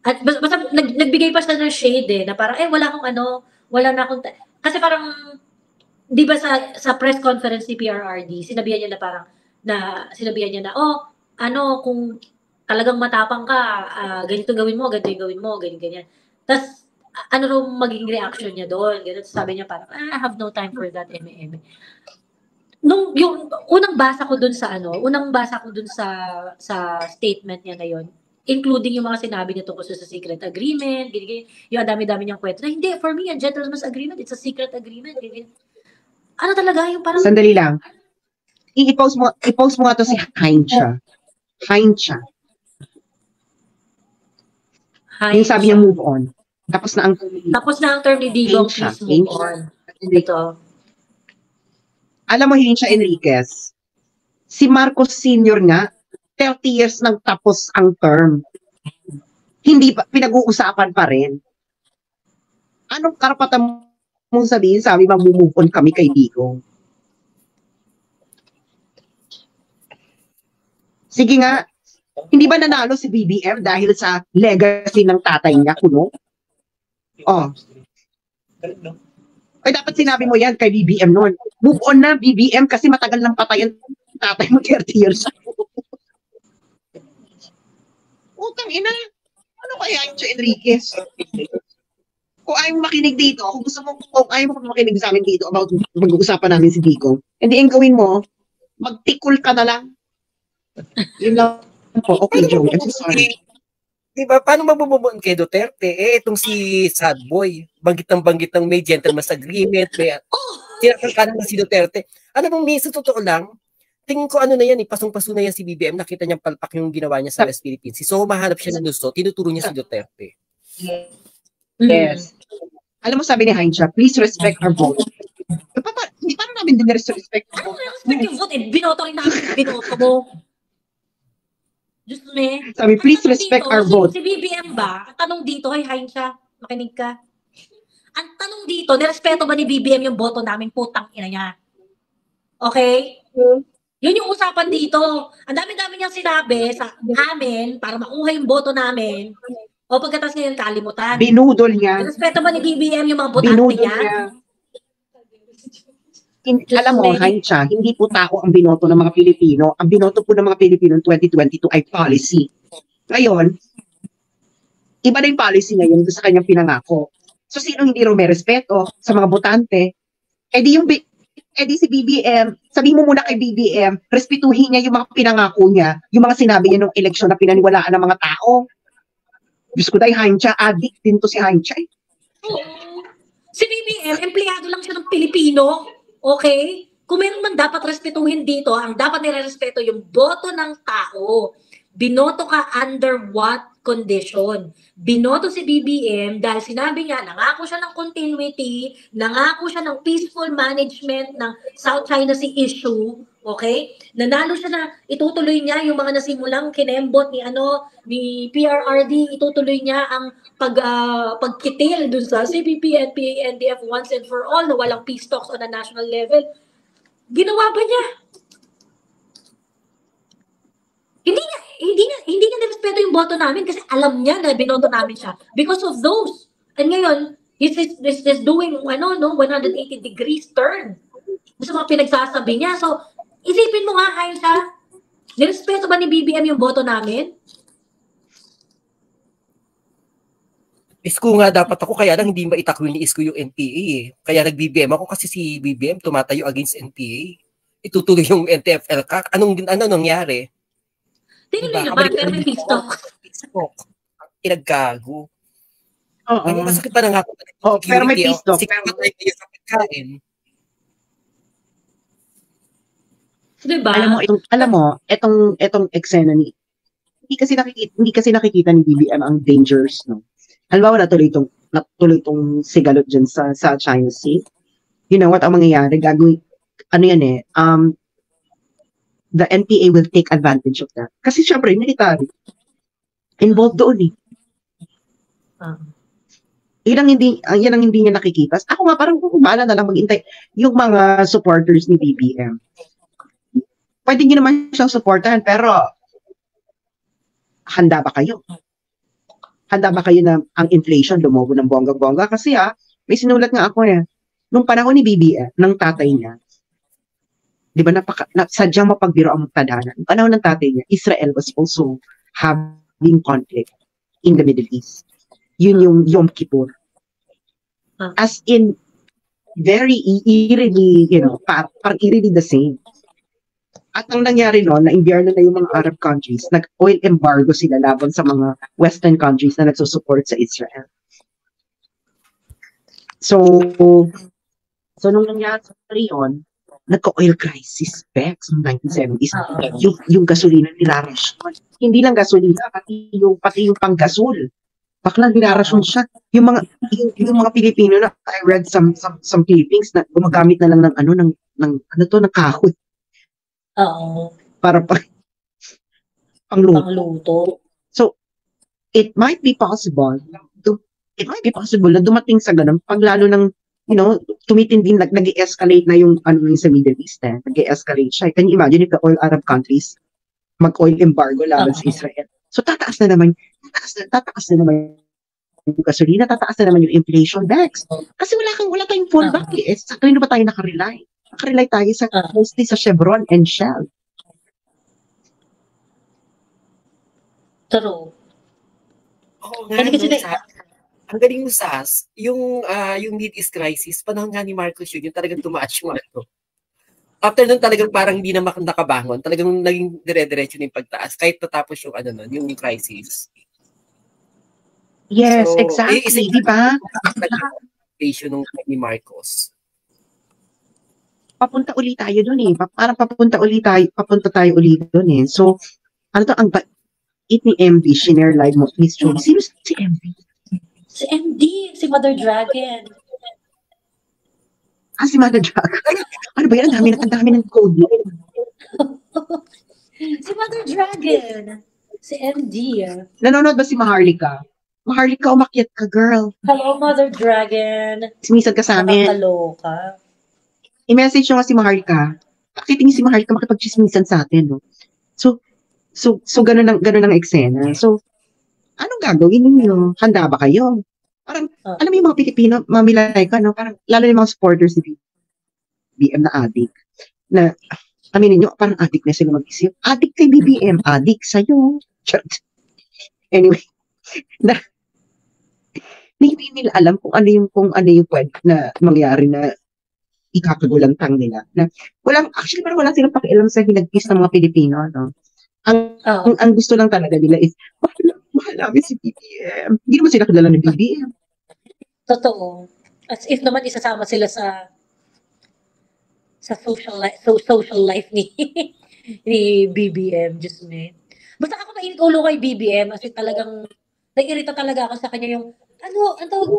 at basta, nag, nagbigay pa siya ng shade eh, na parang, eh, wala akong ano, wala na akong, ta-" kasi parang, di ba sa, sa press conference ni PRRD, sinabihan niya na parang, na, sinabihan niya na, oh, ano, kung talagang matapang ka, ah, ganito gawin mo, ganito yung gawin mo, ganyan, ganyan. Tapos, ano raw magiging reaction niya doon? Ganun, sabi niya parang, ah, I have no time for that, eme. Nung, yung, unang basa ko doon sa ano, unang basa ko doon sa, sa statement niya na yon including yung mga sinabi niya tungkol sa secret agreement, ganyan, yung dami-dami niyang kwento. Na, hindi, for me, a gentleman's agreement, it's a secret agreement. Ganyan. Ano talaga yung parang... Sandali lang. I-post mo, i-post mo nga to si Heincha. Heincha. Hi, Yung sabi niya move on. Tapos na ang Tapos na ang term ni Digong, please move on. Dito. alam mo Heincha Enriquez, si Marcos Sr. nga, 30 years nang tapos ang term. Hindi pa, pinag-uusapan pa rin. Anong karapatan mong sabihin, sabi mag-move on kami kay Digong? Sige nga, hindi ba nanalo si BBM dahil sa legacy ng tatay niya, kuno? Oh. Ay, dapat sinabi mo yan kay BBM noon. Move on na, BBM, kasi matagal nang patay ang tatay mo 30 years. Utang ina. Ano kaya yung Enriquez? Kung ayaw mo makinig dito, kung gusto mo, kung ayaw mo makinig sa amin dito about mag-uusapan namin si Dico, hindi ang gawin mo, magtikol ka na lang. Yun lang po. Okay, Joe. I'm so sorry. Di ba? Paano mabububon kay Duterte? Eh, itong si Sad Boy, banggit ng banggit ng may gentleman's agreement, may tinakangkanan na si Duterte. Ano bang may sa totoo lang, tingin ko ano na yan, eh, pasong-paso na yan si BBM, nakita niyang palpak yung ginawa niya sa West Philippines. Si So, mahanap siya ng gusto, tinuturo niya si Duterte. Yes. Alam mo, sabi ni Heincha, please respect our vote. Eh, pa, pa, hindi paano namin din respect our Ano vote? yung respect yung vote? Eh, binoto rin namin yung binoto mo. Diyos me. Sabi, please Ang respect dito, our si- vote. Si BBM ba? Ang tanong dito, ay hain siya. Makinig ka. Ang tanong dito, nirespeto ba ni BBM yung boto namin? Putang ina niya. Okay? Yun yung usapan dito. Ang dami-dami niyang sinabi sa amin para makuha yung boto namin. O pagkatas ngayon kalimutan. Binudol niya. Nirespeto ba ni BBM yung mga botante Binudol niya? niya. In, alam mo, Heincha, hindi po tao ang binoto ng mga Pilipino. Ang binoto po ng mga Pilipino in 2022 ay policy. Ngayon, iba na yung policy ngayon sa kanyang pinangako. So, sino hindi rin may respeto sa mga botante? Eh di yung, eh di si BBM, sabi mo muna kay BBM, respetuhin niya yung mga pinangako niya, yung mga sinabi niya nung eleksyon na pinaniwalaan ng mga tao. Diyos ko dahil Heincha, addict din to si Heincha. eh. Si BBM, empleyado lang siya ng Pilipino. Okay? Kung meron man dapat respetuhin dito, ang dapat nire-respeto yung boto ng tao. Binoto ka under what condition? Binoto si BBM dahil sinabi niya, nangako siya ng continuity, nangako siya ng peaceful management ng South China Sea issue, okay? Nanalo siya na itutuloy niya yung mga nasimulang kinembot ni ano ni PRRD, itutuloy niya ang pag ah, pagkitil dun sa CPP, NPA, NDF once and for all na walang peace talks on a national level. Ginawa ba niya? Hindi niya, hindi niya, hindi niya nirespeto yung boto namin kasi alam niya na binoto namin siya because of those. And ngayon, he's, he's, he's, he's doing ano, no, 180 degrees turn sa mga pinagsasabi niya. So, isipin mo nga, Hain siya, nirespeto ba ni BBM yung boto namin? Isko nga dapat ako, kaya lang hindi maitakwil ni Isko yung NPA eh. Kaya nag-BBM ako kasi si BBM tumatayo against NPA. Itutuloy yung NTFL ka. Anong, ano nangyari? Tingnan Diba? naman, pero may peace talk. Facebook. Inaggago. Oo. Ano masakit pa na nga ako. Oh, pero may peace talk. Kasi kamatay kayo sa pagkain. Diba? alam mo itong alam mo etong etong eksena ni hindi kasi nakikita hindi kasi nakikita ni BBM ang dangers no halimbawa natuloy itong natuloy itong sigalot dyan sa sa China Sea you know what ang mangyayari gagawin ano yan eh um the NPA will take advantage of that kasi syempre military involved doon eh Ah. yan ang hindi ang yan ang hindi niya nakikita ako nga parang bahala na lang maghintay yung mga supporters ni BBM pwede nyo naman siyang supportahan, pero handa ba kayo? Handa ba kayo na ang inflation lumobo ng bongga-bongga? Kasi ah, may sinulat nga ako eh. Nung panahon ni BBM, ng tatay niya, di ba, napaka, na, sadyang mapagbiro ang tadhana. Nung panahon ng tatay niya, Israel was also having conflict in the Middle East. Yun yung Yom Kippur. Ah. As in, very eerily, you know, par, par eerily the same. At ang nangyari noon, na imbierno na yung mga Arab countries, nag-oil embargo sila laban sa mga Western countries na nagsusupport sa Israel. So, so nung nangyari sa yun, nagka-oil crisis back sa 1970s. Oo. Yung, yung gasolina nilarasyon. Hindi lang gasolina, pati yung, pati yung panggasol. Baklang nilarasyon siya. Yung mga, yung, yung mga Pilipino na, I read some, some, some Philippines na gumagamit na lang ng ano, ng, ng, ano to, ng kahoy Oo. para pa, pangluto. Pangluto. it might be possible to, it might be possible na dumating sa ganun pag lalo ng you know tumitindi nag nag-escalate na yung ano yung sa Middle East eh. nag-escalate siya can you imagine if the all Arab countries mag-oil embargo laban sa Oo. Israel so tataas na naman tataas na, tataas na naman yung gasolina tataas na naman yung inflation bags kasi wala kang wala tayong fallback eh sa kanino ba tayo nakarely nakarely tayo sa Oo. mostly sa Chevron and Shell True. Nga, Kasi kasi sa, ang galing mo SAS, yung, ah, yung Mid East crisis, panahon nga ni Marcos yun, yung talagang tumaas yung ano. After nun talagang parang hindi na nakabangon, talagang naging dire-diretso na yung pagtaas, kahit natapos yung ano nun, yung crisis. yes So, exactly i- isa- di ba Inflation nung ni Marcos. papunta uli tayo doon eh. Pa- Parang papunta uli tayo, papunta tayo uli doon eh. So, ano to, ang bait ni MV, shinare live mo, Miss Joey. Sino si MV? Si MD, si Mother Dragon. Ah, si Mother Drag. ano ba yan? Ang dami, ang dami ng code mo. Si Mother Dragon. Si MD. Nanonood ba si Maharlika? Maharlika, umakyat ka, girl. Hello, Mother Dragon. Simisan ka sa amin. Nakakaloka. I-message nyo nga si Maharlika. Bakit hindi si Maharlika makipag-chismisan sa atin, no? So, so, so ganun ang, ganun ang eksena. So, anong gagawin ninyo? Handa ba kayo? Parang, Ah. alam mo yung mga Pilipino, mamilay ka, no? Parang, lalo yung mga supporters ni BBM na addict. Na, aminin nyo, parang addict na sila mag-isip. Addict kay BBM, addict sa'yo. Charot. Anyway, na, hindi nila alam kung ano yung, kung ano yung pwede na mangyari na ikakagulantang nila. Na, walang, actually, parang wala silang pakialam sa hinagpis ng mga Pilipino, no? Oo. Ang, ang gusto lang talaga nila is, mahal, mahal namin si BBM. Hindi naman sila kilala ng BBM. Totoo. As if naman isasama sila sa sa social life so social life ni ni BBM just me. Basta ako mainit ulo kay BBM kasi talagang naiirita talaga ako sa kanya yung ano, ang tawag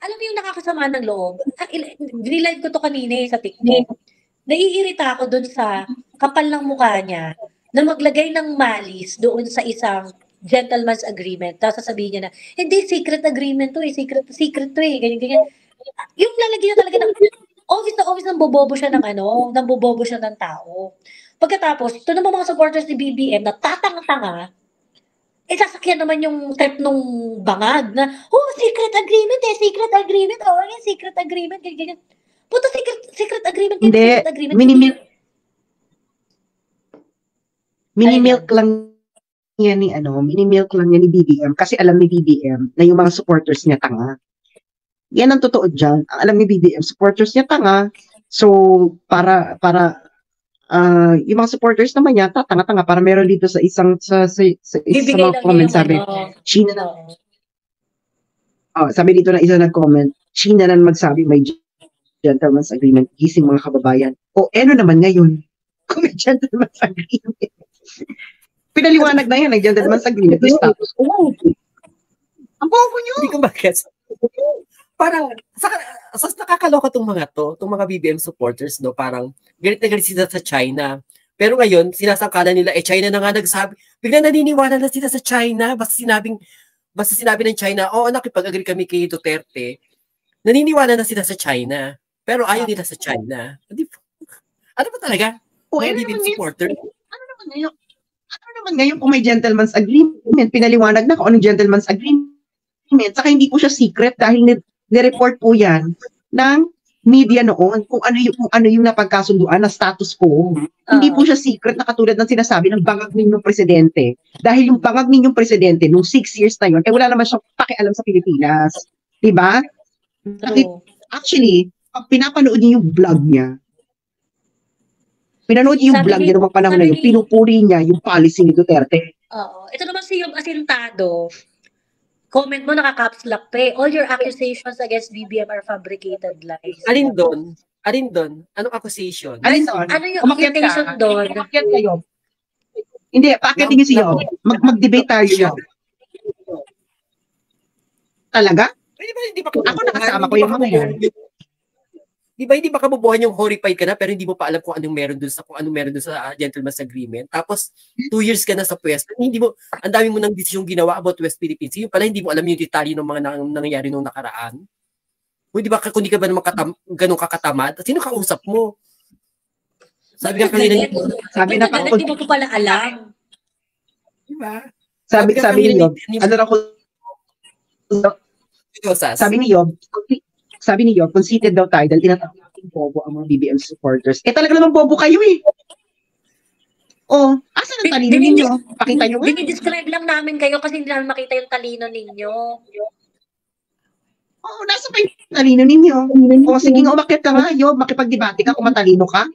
alam mo yung nakakasama ng loob. Ah, il- Nilive ko to kanina eh, sa TikTok. Naiirita ako dun sa kapal ng mukha niya na maglagay ng malis doon sa isang gentleman's agreement. Tapos sasabihin niya na, hindi, secret agreement to eh. Secret, secret to eh. Ganyan, ganyan. Yung lalagyan niya talaga ng, office na office nang bobobo siya ng ano, nang bobobo siya ng tao. Pagkatapos, ito naman mga supporters ni BBM na tatanga-tanga, eh sasakyan naman yung trip nung bangag na, oh, secret agreement eh, secret agreement, oh, yan, secret agreement, ganyan, ganyan. Puto, secret, secret agreement, ganyan, Hindi, secret agreement. minimil- Mini-milk Ayun. lang yan ni ano, mini-milk lang yan ni BBM kasi alam ni BBM na yung mga supporters niya tanga. Yan ang totoo dyan. Alam ni BBM, supporters niya tanga. So, para, para, ah yung mga supporters naman niya, tatanga-tanga. Para meron dito sa isang, sa, sa, sa, sa mga niya sabi, ano, China na, oh, sabi dito na isa nag-comment, China na magsabi may gentleman's agreement, gising mga kababayan. O, ano naman ngayon? Kung may gentleman's agreement. Pinaliwanag na yan, ang gentleman's agreement, yung status quo. Ang bobo nyo! Hindi ko magets. Parang, sa, sa nakakaloka tong mga to, tong mga BBM supporters, no, parang, galit na galit sila sa China. Pero ngayon, sinasangkala nila, eh, China na nga nagsabi, bigla naniniwala na sila sa China, basta sinabing, basta sinabi ng China, oo, nakipag-agree kami kay Duterte, naniniwala na sila sa China. Pero ayaw nila sa China. Ano ba talaga? O, Mga ano BBM naman supporter? Ano naman ngayon? Ano naman ngayon kung may gentleman's agreement? Pinaliwanag na kung anong gentleman's agreement. Saka hindi po siya secret dahil ni- nireport po yan ng media noon kung ano yung, kung ano yung napagkasunduan na status quo. Hindi Oo. po siya secret na katulad ng sinasabi ng bangag ninyong presidente. Dahil yung bangag ninyong presidente nung six years na yun, eh wala naman siyang pakialam sa Pilipinas. Diba? True. Actually, pag pinapanood niyo yung vlog niya, Pinanood yung Sabi vlog ni- niya noong panahon na yun, pinupuri niya yung policy ni Duterte. Oo. Ito naman si yung asintado. Comment mo naka-caps lock pa eh. All your accusations against BBM are fabricated lies. Alin doon? Alin doon? Anong accusation? Alin doon? Ano yung Umakyat ka. accusation doon? Umakyat kayo. Hindi, paakyat niyo siya. Mag, mag-debate tayo siya. Talaga? Pwede ba hindi ba Ako nakasama ko yung mga yan. Di ba hindi ba kabubuhan yung horrified ka na pero hindi mo pa alam kung anong meron doon sa kung anong meron doon sa uh, gentleman's agreement. Tapos two years ka na sa pwesto. Hindi mo ang dami mo nang desisyong ginawa about West Philippines. Yung pala hindi mo alam yung detalye ng mga nang, nangyayari nung nakaraan. O di ba kung di ka ba naman katam, ganun kakatamad? Sino kausap mo? Sabi nga kanina ni Sabi Sabi na na pa Hindi mo pa pala alam. di ba? Sabi, sabi kanina ni Yob, ni- ano na ko, sabi ni Yob, sabi ni Yob, conceited daw tayo dahil tinatawag natin bobo ang mga BBM supporters. Eh talaga naman bobo kayo eh. Oh, asa ang talino Din- ninyo? Pakita nyo nga. Dinidescribe lang namin kayo kasi hindi namin makita yung talino ninyo. Oo, oh, nasa pa yung talino ninyo. O sige nga, umakyat ka nga, Yob, makipagdebate ka kung matalino ka.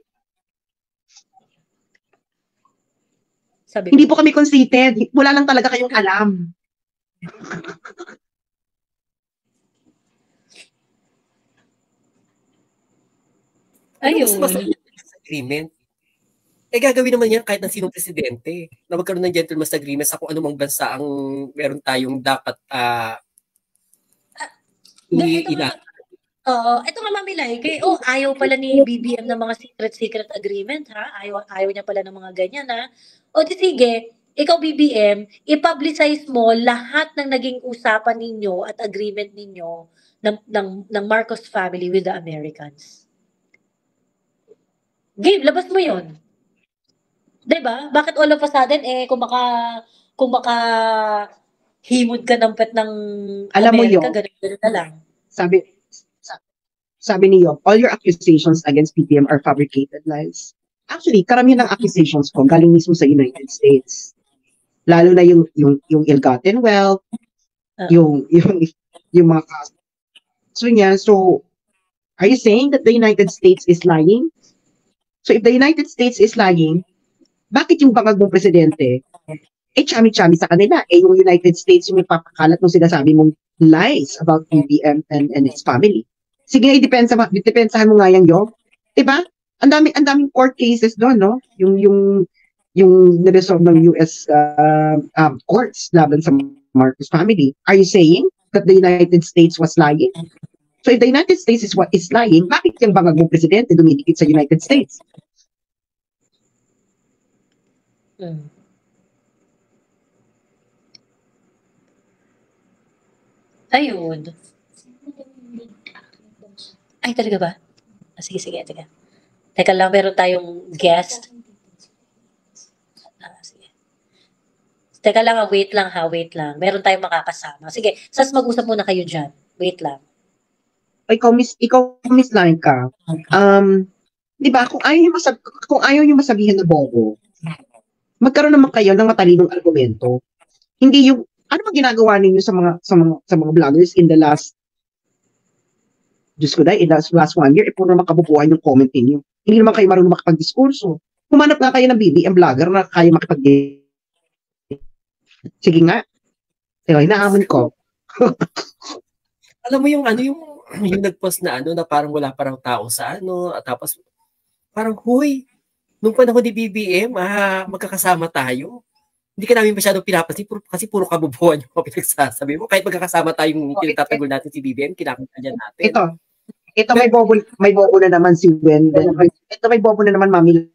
Sabi Hindi po kami conceited. Wala lang talaga kayong alam. Ayun. Mas mas agreement. Eh gagawin naman yan kahit ng sinong presidente na magkaroon ng gentleman's agreement sa kung anumang bansa ang meron tayong dapat ah Hindi, ito i- ina. nga- Oo, ito nga mamilay. Kay, oh, ayaw pala ni BBM ng mga secret-secret agreement, ha? Ayaw, ayaw niya pala ng mga ganyan, ha? O di sige, ikaw BBM, i-publicize mo lahat ng naging usapan ninyo at agreement ninyo ng, ng, ng Marcos family with the Americans. Game, labas mo yon. 'Di ba? Bakit all of a sudden, eh, kung baka, kung baka himod ka ng pet ng Alam mo Amerika, yun. ganun, ganun na lang. Sabi, sa- sabi ni Yob, all your accusations against PPM are fabricated lies. Actually, karamihan ng accusations ko galing mismo sa United States. Lalo na yung yung yung ill-gotten wealth, Ah. yung yung yung mga kaso so niya. So, are you saying that the United States is lying? So if the United States is lying, bakit yung bangag mong presidente, eh chami-chami sa kanila, eh yung United States yung ipapakalat ng sinasabi mong lies about BBM and, and its family. Sige, idepensa, idepensahan mo nga yan, Yob. Diba? Ang dami, ang daming court cases doon, no? Yung, yung, yung niresolve ng US uh, um, courts laban sa Marcos family. Are you saying that the United States was lying? So if the United States is what is lying, bakit yung bangag presidente dumidikit sa United States? Mm. Ayun. Ay, talaga ba? Ah, sige, sige, teka. Teka lang, meron tayong guest. Ah, sige. Teka lang, ah, wait lang ha, wait lang. Meron tayong makakasama. Sige, sas mag-usap muna kayo dyan. Wait lang. Ikaw miss ikaw miss ka. Um, 'di ba kung ayaw niyo masab kung ayaw niyo masabihan na bobo. Magkaroon naman kayo ng matalinong argumento. Hindi yung ano ba ginagawa ninyo sa mga sa mga sa mga vloggers in the last Diyos ko dahil, in the last, one year, eh, puro naman kabubuhan yung comment ninyo. Hindi naman kayo marunong makapag-diskurso. Humanap nga kayo ng BBM vlogger na kaya makipag Sige nga. Diba, hinahamon ko. Alam mo yung ano yung yung nag-post na ano na parang wala parang tao sa ano at tapos parang huy nung panahon ni BBM ah magkakasama tayo. Hindi ka namin masyadong pinapansin puro, kasi puro kabubuhan yung pinagsasabi mo. Kahit magkakasama tayong Oh, pinagtatagol natin si BBM, kinakanta natin. Ito. Ito may bobo may bobo na naman si Wendell. Ito may bobo na naman Mami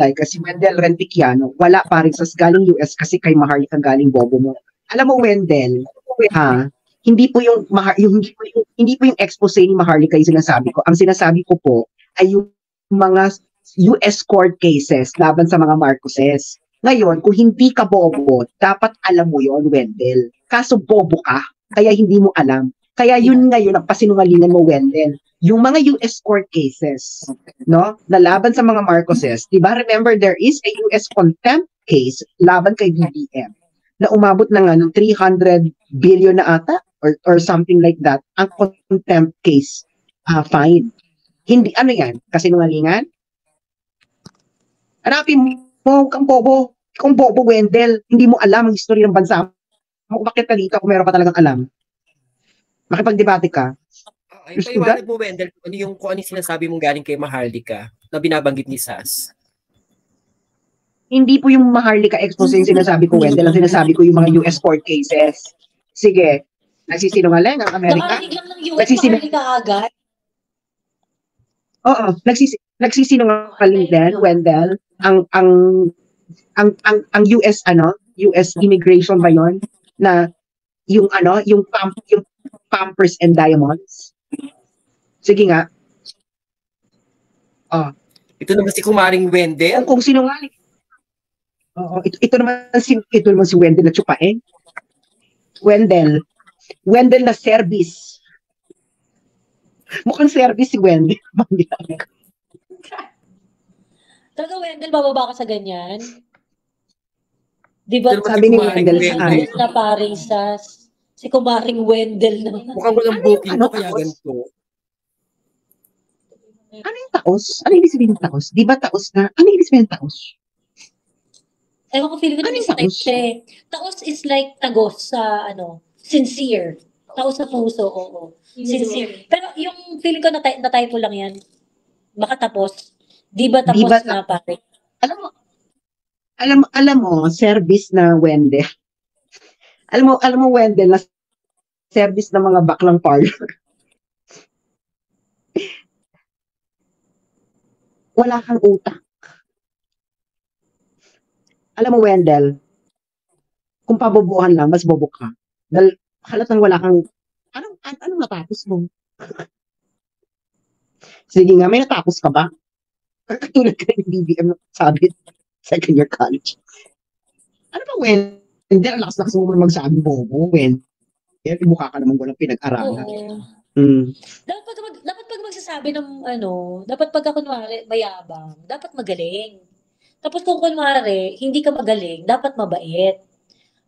Lai kasi Wendell Rentiquiano. Wala pa rin sa galing US kasi kay Maharlika galing bobo mo. Alam mo Wendell, ha? Hindi po yung, Mahar- yung hindi po yung, hindi po yung expose ni Maharlika yung sinasabi ko. Ang sinasabi ko po ay yung mga US court cases laban sa mga Marcoses. Ngayon, kung hindi ka bobo, dapat alam mo yon Wendell. Kaso bobo ka, kaya hindi mo alam. Kaya yun ngayon ang pasinungalingan mo, Wendell. Yung mga US court cases, no, na laban sa mga Marcoses, di ba? Remember, there is a US contempt case laban kay BBM na umabot na nga ng 300 billion na ata or, or something like that ang contempt case uh, fine. Hindi, ano yan? Kasinungalingan? Hanapin mo, kang bobo. Kung bobo, Wendell, hindi mo alam ang history ng bansa mo. Bakit ka dito kung meron ka talagang alam? Makipagdebate ka. Ay, paliwanag mo, Wendell, ano yung, kung ano yung sinasabi mong galing kay Maharlika na binabanggit ni Sas. Hindi po yung Maharlika expose yung sinasabi ko, Wendell. Ang sinasabi ko yung mga US court cases. Sige. Nagsisinungaling ang Amerika? Nakarinig lang ng US, Nagsisin- makarinig ka agad. Oo. Nagsis nagsisinungaling din, Wendell. Ang, ang, ang, ang, ang US, ano, US immigration ba yon na yung ano, yung pump, yung Pampers and Diamonds. Sige nga. Ito naman si Kumaring Wendell. Kung, kung sinungaling. Oo, ito, ito naman si ito naman si Wendell na tsupain. Wendell. Wendell na service. Mukhang service si Wendell. Talaga, Wendell, bababa ka sa ganyan? Di ba? Sabi si ni Wendell sa akin. Wendell na paring sas. Si kumaring Wendell na. Mukhang walang booking ano, kaya ganito. Ano yung taos? Ano yung ibig sabihin ng taos? Di ba taos na? Ano yung ibig sabihin ng taos? Ewan ko, feeling ko Ano na yung type taos? siya eh. Taos is like tagos sa, ano, sincere. Taos sa puso, oo. Sincere. Pero yung feeling ko na, na typo lang yan. Baka tapos. Di ba tapos Di ba na pare? Alam mo, alam, alam mo, service na Wendell. Alam mo, alam mo Wendell, na service ng mga baklang parlor. Wala kang utak. Alam mo, Wendell, kung pabobohan lang, mas bobo ka. Dahil halatang wala kang, anong, an- anong natapos mo? Sige nga, may natapos ka ba? Katulad ka ng BBM na sabi, second year college. Ano ba, Wendell? Ang lakas-lakas mo magsabi, bobo, Wendell. Yung mukha ka naman walang pinag-aralan. Oo. Mm. Dapat pag, mag, dapat pag magsasabi ng ano, dapat pagka kunwari mayabang, dapat magaling. Tapos kung kunwari, hindi ka magaling, dapat mabait.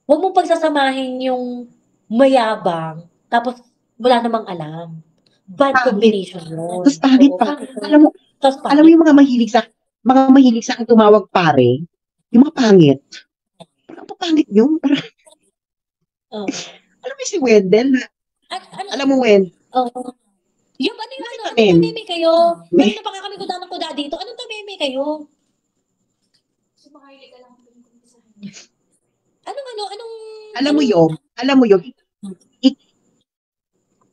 Huwag mong pagsasamahin yung mayabang, tapos wala namang alam. Bad Pangit. combination yun. Tapos pangit pa. Alam mo, Tapos alam mo yung mga mahilig sa, mga mahilig sa akin tumawag pare, yung mga pangit. Parang pangit yun. Oo. alam mo si Wendell, na- At, ano, alam mo Wendell, Oo. Yung ano yung ano, Ano anong tameme kayo? May- na kami kuda ng kuda dito. Anong tameme kayo? Anong ano, anong... alam mo yun, alam mo yun, ik-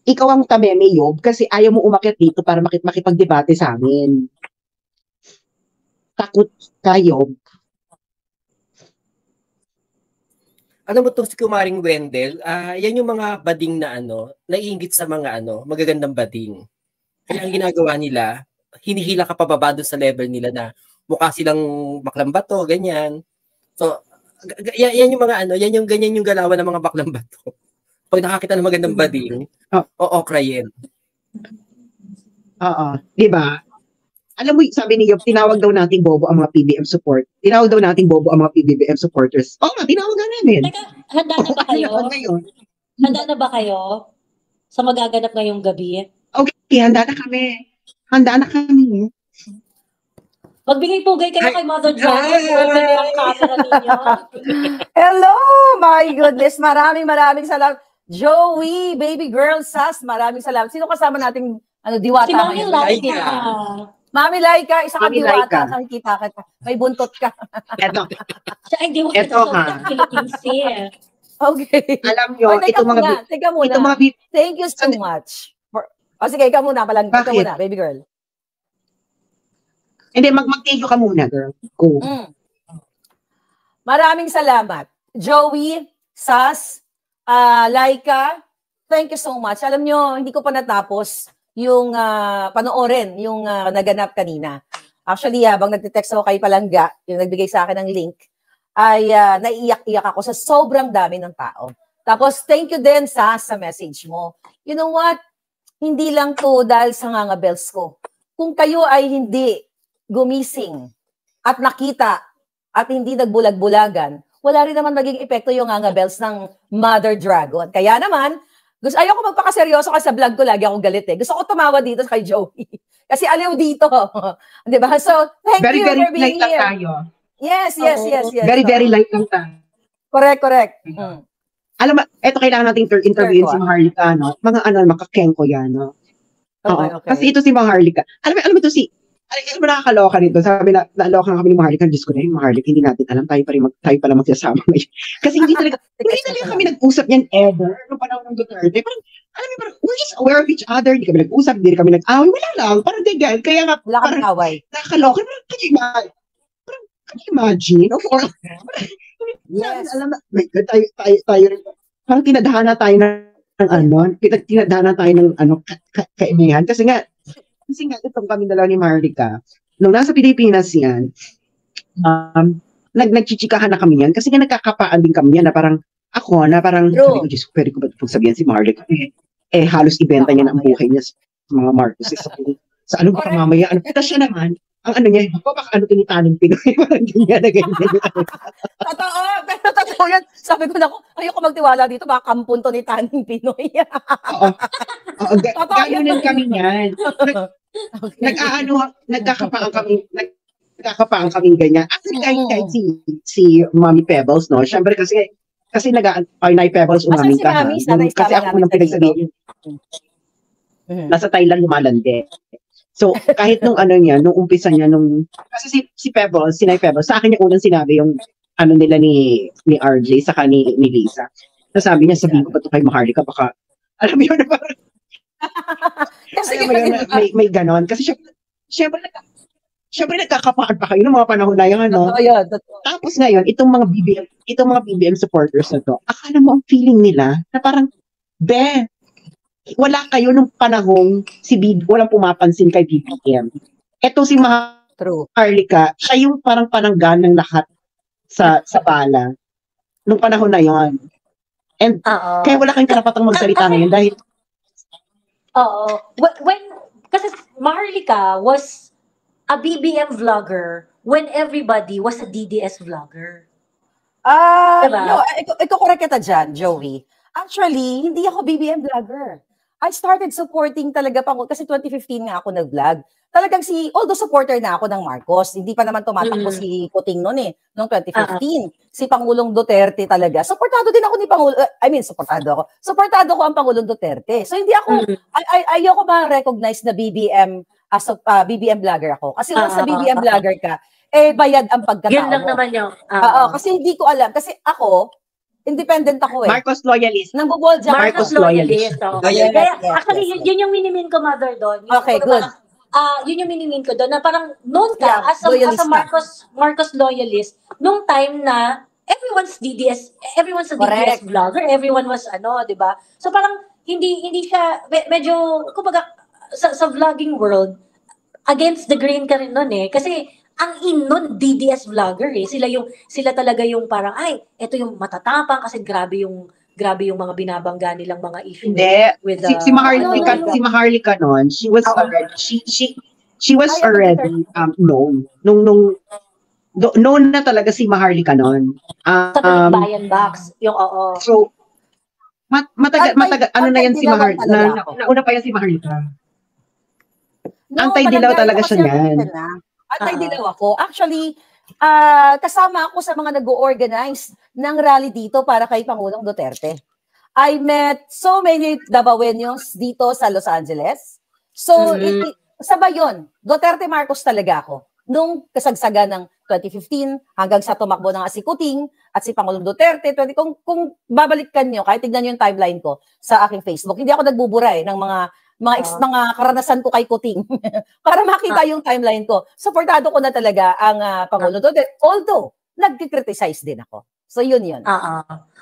ikaw ang tameme yob kasi ayaw mo umakyat dito para makip makipagdebate sa amin. Takot ka yob. Alam mo tong si Kumaring Wendell, ah yan yung mga bading na ano, naiingit sa mga ano, magagandang bading. Kaya ang ginagawa nila, hinihila ka pababa doon sa level nila na mukha silang baklang bato, ganyan. So, yan, yan yung mga ano, yan yung ganyan yung galawan ng mga baklang bato. Pag nakakita ng magandang bading, Oh. oo, krayin. Oo. Di ba? Alam mo, sabi ni Yob, tinawag daw nating bobo ang mga PBM support. Tinawag daw nating bobo ang mga PBM supporters. Oo nga, tinawag nga namin. Teka, handa na ba kayo? Ano ngayon? Handa na ba kayo? Sa magaganap ngayong gabi? Okay, handa na kami. Handa na kami. Magbigay pugay kayo kay Mother. Hi! Open ang camera ninyo. Hello! My goodness, maraming maraming salamat. Joey, baby girl, Sas, maraming salamat. Sino kasama nating ano, diwata Si Mami? Laika. Laika. Mami Laika, isa Mami diwata. Laika. Nakikita ka. May buntot ka. Eto, Siya ay di mo Eto, ha? Okay. alam nyo, Oh, teka ito mga, muna, teka muna. ito mga, Thank you so much. For, oh, sige, ikaw muna. Palang, ikaw Bakit? muna, baby girl. Hindi, mag, mag-thank ka muna, girl. Go. Mm. Maraming salamat. Joey, Sas, ah, Laika, thank you so much. Alam nyo, hindi ko pa natapos yung ah, panoorin, yung ah, naganap kanina. Actually, habang nagtitext ako kay Palangga, yung nagbigay sa akin ng link, ay ah, naiiyak-iyak ako sa sobrang dami ng tao. Tapos, thank you din, Sas, sa message mo. You know what? Hindi lang to dahil sa nga bells ko. Kung kayo ay hindi gumising at nakita at hindi nagbulag-bulagan, wala rin naman maging epekto yung nga bells ng Mother Dragon. Kaya naman, Gusto, ayoko magpakaseryoso kasi sa vlog ko lagi akong galit eh. Gusto ko tumawa dito kay Joey. kasi aliw dito. Di ba? So, thank Very, you very for being light lang here. tayo. Yes, yes, Oo. yes, yes. Very, So, very light lang tayo. Correct, correct. Mm. Alam mo, eto kailangan nating inter- interviewin si Maharlika, no? Mga ano, makakengko yan, no? Oo. Okay, okay. Kasi ito si Maharlika. Alam mo, alam mo ito si, alam alam mo nakakaloka nito. Sabi na, naaloka kami ni Maharlika. Diyos ko na yung Maharlika, hindi natin alam. Tayo pa rin, mag, tayo pala magsasama ngayon. Kasi hindi talaga, hindi talaga kami nag-usap yan ever. Nung panahon ng Duterte. Parang, alam mo, parang, we're just aware of each other. Hindi kami nag-usap, hindi kami nag-away. Wala lang. Parang ganyan. Kaya nga, Wala parang, away. nakakaloka. Parang, can you imagine? Parang, can you imagine? Of course. Yes. Alam na, my God, tayo, tayo, tayo rin. Parang tinadhana tayo ng, ng ano, tinadhana tayo ng ano, ka, ka, kaimihan. Kasi nga, kasi nga, itong kami dalawa ni Marlica, nung nasa Pilipinas yan, um, nag, nagchichikahan na kami yan. Kasi nga nagkakapaan din kami yan na parang, ako, na parang, True. sabi ko, Diyos pwede ko ba itong sabihan si Marlica? Eh, eh, halos ibenta niya na ang buhay niya sa mga Marcos. Sa, sa ano ba mamaya? Ano, Tapos siya naman, ang ano niya, baka baka ano tinitaning Pinoy, parang ganyan na ganyan. Totoo, pero totoo yan. Sabi ko na ako, ayoko magtiwala dito, baka kampun to ni Taning Pinoy. Oo. Oo, ga- Totoo kami niyan. Nag-aano, nagkakapaan kami, nagkakapaan kami ganyan. Actually, kahit, kahit si, si Mommy Pebbles, no? Siyempre kasi, kasi nag ay Nay Pebbles umamin ka. ha? Kasi ako nang sa pinagsabihin, Mhm. nasa Thailand lumalande. So, kahit nung ano niya, nung umpisa niya, nung, kasi si, si Pebbles, si Nay Pebbles, sa akin yung unang sinabi yung, ano nila ni, ni RJ, saka ni, ni Lisa. Nasabi niya, sabihin ko ba ito kay Maharlika, baka, alam mo yun, parang, Kasi alam mo yun, may, may ganon. Kasi syempre, syempre, syempre nagkakapaan pa kayo ng mga panahon na yun, no? Totoo yun. Totoo. Tapos ngayon, itong mga BBM, itong mga BBM supporters na to, akala mo ang feeling nila na parang, be, wala kayo nung panahong si BB, walang pumapansin kay BBM. Ito si True. Maharlika, siya yung parang pananggan ng lahat sa sa bala nung panahon na yon. Oo. Kaya wala kayong karapatang magsalita ngayon dahil Oo. When, when kasi Maharlika was a BBM vlogger when everybody was a DDS vlogger. Ah, Diba? no, ito, ito correct kita dyan, Joey. Actually, hindi ako BBM vlogger. I started supporting talaga pa kasi 2015 nga ako nag-vlog. Talagang si, although supporter na ako ng Marcos, hindi pa naman tumatakbo Mm. si Kuting noon eh, noong 2015. Si Pangulong Duterte talaga. Supportado din ako ni Pangulo, uh, I mean, supportado ako. Supportado ko ang Pangulong Duterte. So hindi ako, Mm. ay, ay, ayoko ma-recognize na BBM as a ah, BBM vlogger ako. Kasi once na Ah, ah, BBM ah, vlogger ka, eh bayad ang pagkatao Yun lang mo. naman yung... Oo, kasi hindi ko alam. Kasi ako, independent ako eh. Marcos loyalist. Nangbubolja Marcos Marcos loyalist. oo. Yes, Kaya yes, actually, yes, yun, yun yung minimin ko, mother, doon. Yung Okay, good. parang, Ah, yun yung minimin ko doon na parang known ka Yeah, as a, as a. Marcos Marcos loyalist nung time na everyone's DDS everyone's a Correct. DDS vlogger everyone was ano 'di ba so parang hindi hindi siya me- medyo kumbaga sa, sa vlogging world against the grain ka rin nun eh kasi ang in nun DDS vlogger eh sila yung sila talaga yung parang ay eto yung matatapang kasi grabe yung grabe yung mga binabangga nilang mga issue Hindi. with Si, uh, si Maharlika, ano, si Maharlika noon, she was Oo. already, she, she, she was ano, already um, known. Nung, nung, do, known na talaga si Maharlika noon. sa Um, Bayan Box yung oo so, mat, matagal, Antay- matagal, ano na yan si antay-dilawan Mahar, talaga na, nauna pa yan si Maharlika. No, Antay-dilaw talaga siya niyan. Antay-dilaw ako. Actually, ah kasama ako sa mga nag-organize ng rally dito para kay Pangulong Duterte. I met so many Davaoenos dito sa Los Angeles. So, Mhm. it, it- sabay yun. Duterte Marcos talaga ako. Nung kasagsagan ng 2015 hanggang sa tumakbo ng Asikuting at si Pangulong Duterte, 20, kung, kung babalikan nyo, kahit tignan nyo yung timeline ko sa aking Facebook, hindi ako nagbubura eh ng mga mga ex, Ah. mga karanasan ko kay Kuting para makita yung timeline ko. Supportado ko na talaga ang uh, Pangulo Duterte. Although, nagki-criticize din ako. So, yun yun. Oo.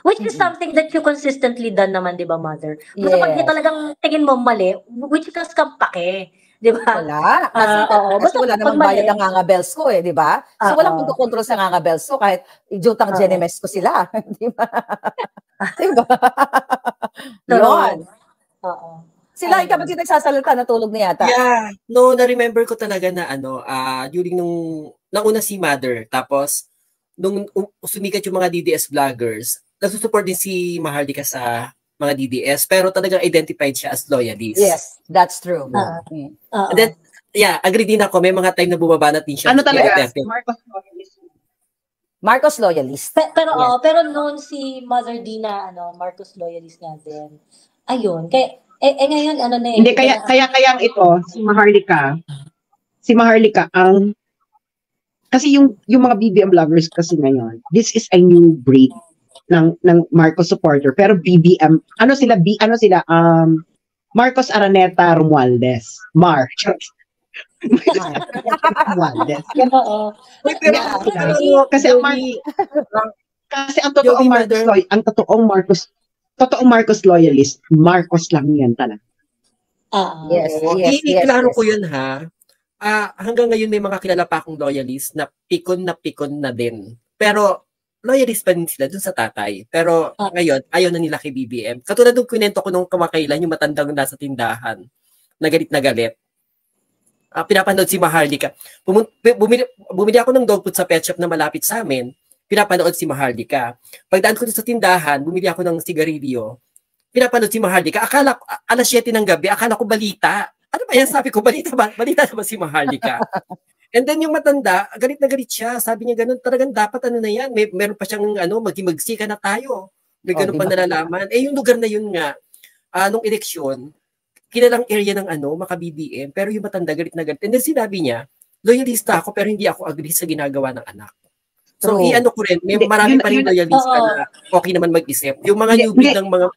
Which is something that you consistently done naman, di ba, mother? Pag Yes. talagang tingin mo mali, which kas kang pake. Di ba? Wala. Kasi, Ah, oo. kasi wala pag namang mali. bayad ang nga bells ko eh, di ba? So, Oo. walang magkocontrol sa nga bells ko kahit ijutang Oo. genemes ko sila. di ba? di ba? Yun. Oo. Sila, Ayun. ikaw yung nagsasalita, natulog na yata? Yeah. No, na-remember ko talaga na ano, ah during nung, nauna si Mother, tapos, nung um, sumikat yung mga DDS vloggers, nagsusupport din si Maharlika sa mga DDS, pero talagang identified siya as loyalist. Yes, that's true. Ah. Mm. Oo. And then, yeah, agree din ako, may mga time na bumaba natin siya. Ano talaga? Marcos loyalist. Marcos loyalist. Pe- pero Yes. oh, pero noon si Mother Dina, ano, Marcos loyalist nga din. Ayun. Kaya, eh, eh ngayon, ano na eh. Hindi, kaya, kaya, kaya ang ito, si Maharlika, si Maharlika ang, kasi yung, yung mga BBM vloggers kasi ngayon, this is a new breed ng, ng Marcos supporter. Pero BBM, ano sila, B, ano sila, um, Marcos Araneta Romualdez. Mar. Romualdez. Oo. Kasi ang Mar- Yogi, Kasi ang totoong Marcos, ang totoong Marcos, totoong Marcos loyalist, Marcos lang yan talaga. Ah. Yes, Oo, yes, i- yes, iklaro yes. ko yun ha. Ah, hanggang ngayon may mga kilala pa akong loyalist na pikon na pikon na din. Pero loyalist pa din sila dun sa tatay. Pero Ah. ngayon, ayaw na nila kay BBM. Katulad ng kwento ko nung kamakailan, yung matandang nasa tindahan, na galit na galit. Ah, pinapanood si Maharlika. Bumili, bumili ako ng dog food sa pet shop na malapit sa amin. Pinapanood si Maharlika. Pagdaan ko sa tindahan, bumili ako ng sigarilyo. Pinapanood si Maharlika. Akala ko, alas 7 ng gabi, akala ko balita. Ano ba yan? Sabi ko, balita ba? Balita na ba si Maharlika? And then yung matanda, galit na galit siya. Sabi niya ganun, talagang dapat ano na yan. May, meron pa siyang ano, magsimagsika na tayo. May Oh, ganun pang ba? nalalaman. Eh yung lugar na yun nga, ah, nung eleksyon, kilalang area ng ano, maka BBM, pero yung matanda galit na galit. And then sinabi niya, loyalista ako pero hindi ako agree sa ginagawa ng anak. So, True. i-ano ko rin, may Hindi, marami yun- pa rin loyalista Oo. na okay naman mag-isip. Yung mga Hindi, newbie hindi. ng mga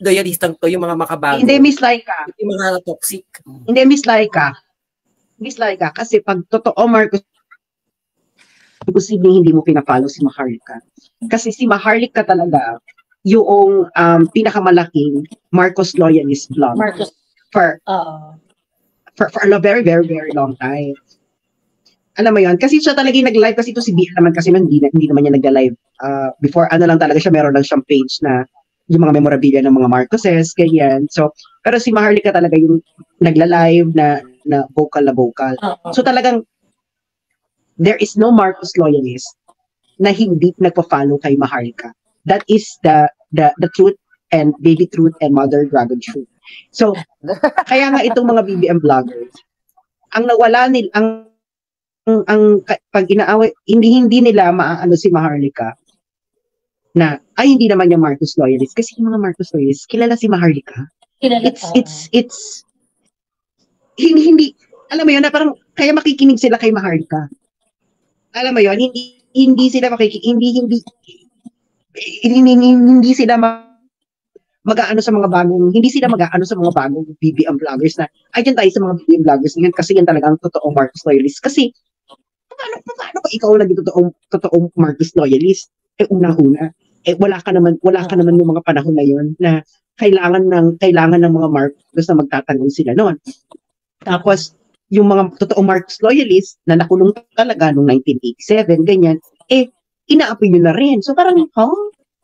loyalistang to, yung mga makabago, Hindi, Miss Laika. yung mga toxic. Hindi, Miss Laika. Miss Laika, kasi pag totoo, Marcos, posibleng hindi mo pinapalo si Maharlika. Kasi si Maharlika talaga, yung um, pinakamalaking Marcos loyalist blog Marcos. for, Oo. for, for a very, very, very long time. Alam mo yon Kasi siya talaga yung nag-live kasi ito si BL naman kasi nun, hindi, hindi naman niya nag-live. Uh, before, ano lang talaga siya, meron lang siyang page na yung mga memorabilia ng mga Marcoses, ganyan. So, pero si Maharlika talaga yung nagla-live na, na vocal na vocal. So talagang there is no Marcos loyalist na hindi nagpa-follow kay Maharlika. That is the the the truth and baby truth and mother dragon truth. So kaya nga itong mga BBM vloggers ang nawala nil ang ang, ang ka- pag inaaway hindi hindi nila maaano si Maharlika na ay hindi naman yung Marcos loyalist kasi yung mga Marcos loyalist kilala si Maharlika Kilala- it's oo. it's it's hindi hindi alam mo yun na parang kaya makikinig sila kay Maharlika. Alam mo yun, hindi hindi sila makikinig, hindi hindi hindi, hindi, hindi sila ma, mag-aano sa mga bagong, hindi sila mag-aano sa mga bagong BBM vloggers na, ay dyan tayo sa mga BBM vloggers ngayon kasi yan talaga ang totoong Marcos loyalist. Kasi, paano, paano ba ikaw naging totoong, totoong Marcos loyalist? Eh, unang-una, eh, wala ka naman, wala ka naman yung mga panahon na yun na kailangan ng, kailangan ng mga Marcos na magtatanong sila noon. Tapos, yung mga totoong Marcos loyalist na nakulong talaga noong 1987, ganyan, eh, ina-apoy nyo na rin. So parang, huh?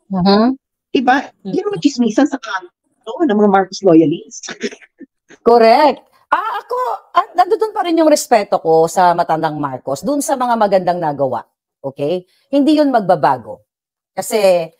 Mhm. Diba? Yan ang chismisan sa kanto ng mga Marcos loyalists. Correct. Ah, ako, ah, nandoon pa rin yung respeto ko sa matandang Marcos, dun sa mga magandang nagawa. Okay? Hindi yun magbabago. Kasi,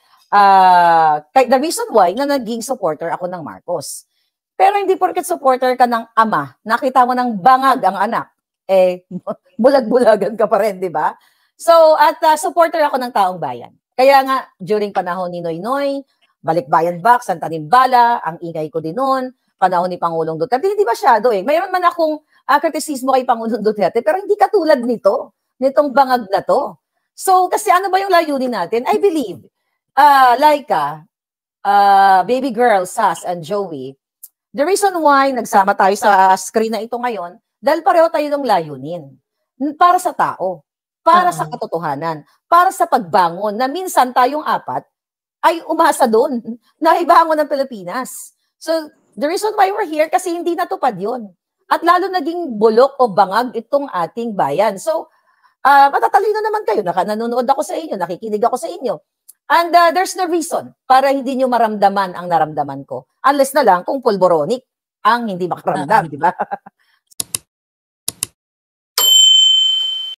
kay- the reason why na naging supporter ako ng Marcos. Pero hindi porket supporter ka ng ama, nakita mo ng bangag ang anak, eh, bulag-bulagan ka pa rin, di ba? So, at ah, supporter ako ng taong bayan. Kaya nga, during panahon ni Noy Noy, Balikbayan Back, Santa Nimbala, ang ingay ko din noon, panahon ni Pangulong Duterte, hindi masyado eh. Mayroon man akong uh, kritisismo kay Pangulong Duterte, pero hindi katulad nito, nitong bangag na to. So, kasi ano ba yung layunin natin? I believe, uh, Laika, uh, Baby Girl, Sas, and Joey, the reason why nagsama tayo sa screen na ito ngayon, dahil pareho tayo ng layunin. Para sa tao, para sa Oo. katotohanan, para sa pagbangon, na minsan tayong apat ay umasa doon na ibangon ng Pilipinas. So, the reason why we're here, kasi hindi natupad yun. At lalo naging bulok o bangag itong ating bayan. So, ah matatalino naman kayo. Naka, nanonood ako sa inyo, nakikinig ako sa inyo. And ah, there's no reason para hindi nyo maramdaman ang naramdaman ko. Unless na lang kung pulboronic ang hindi makaramdam, di ba?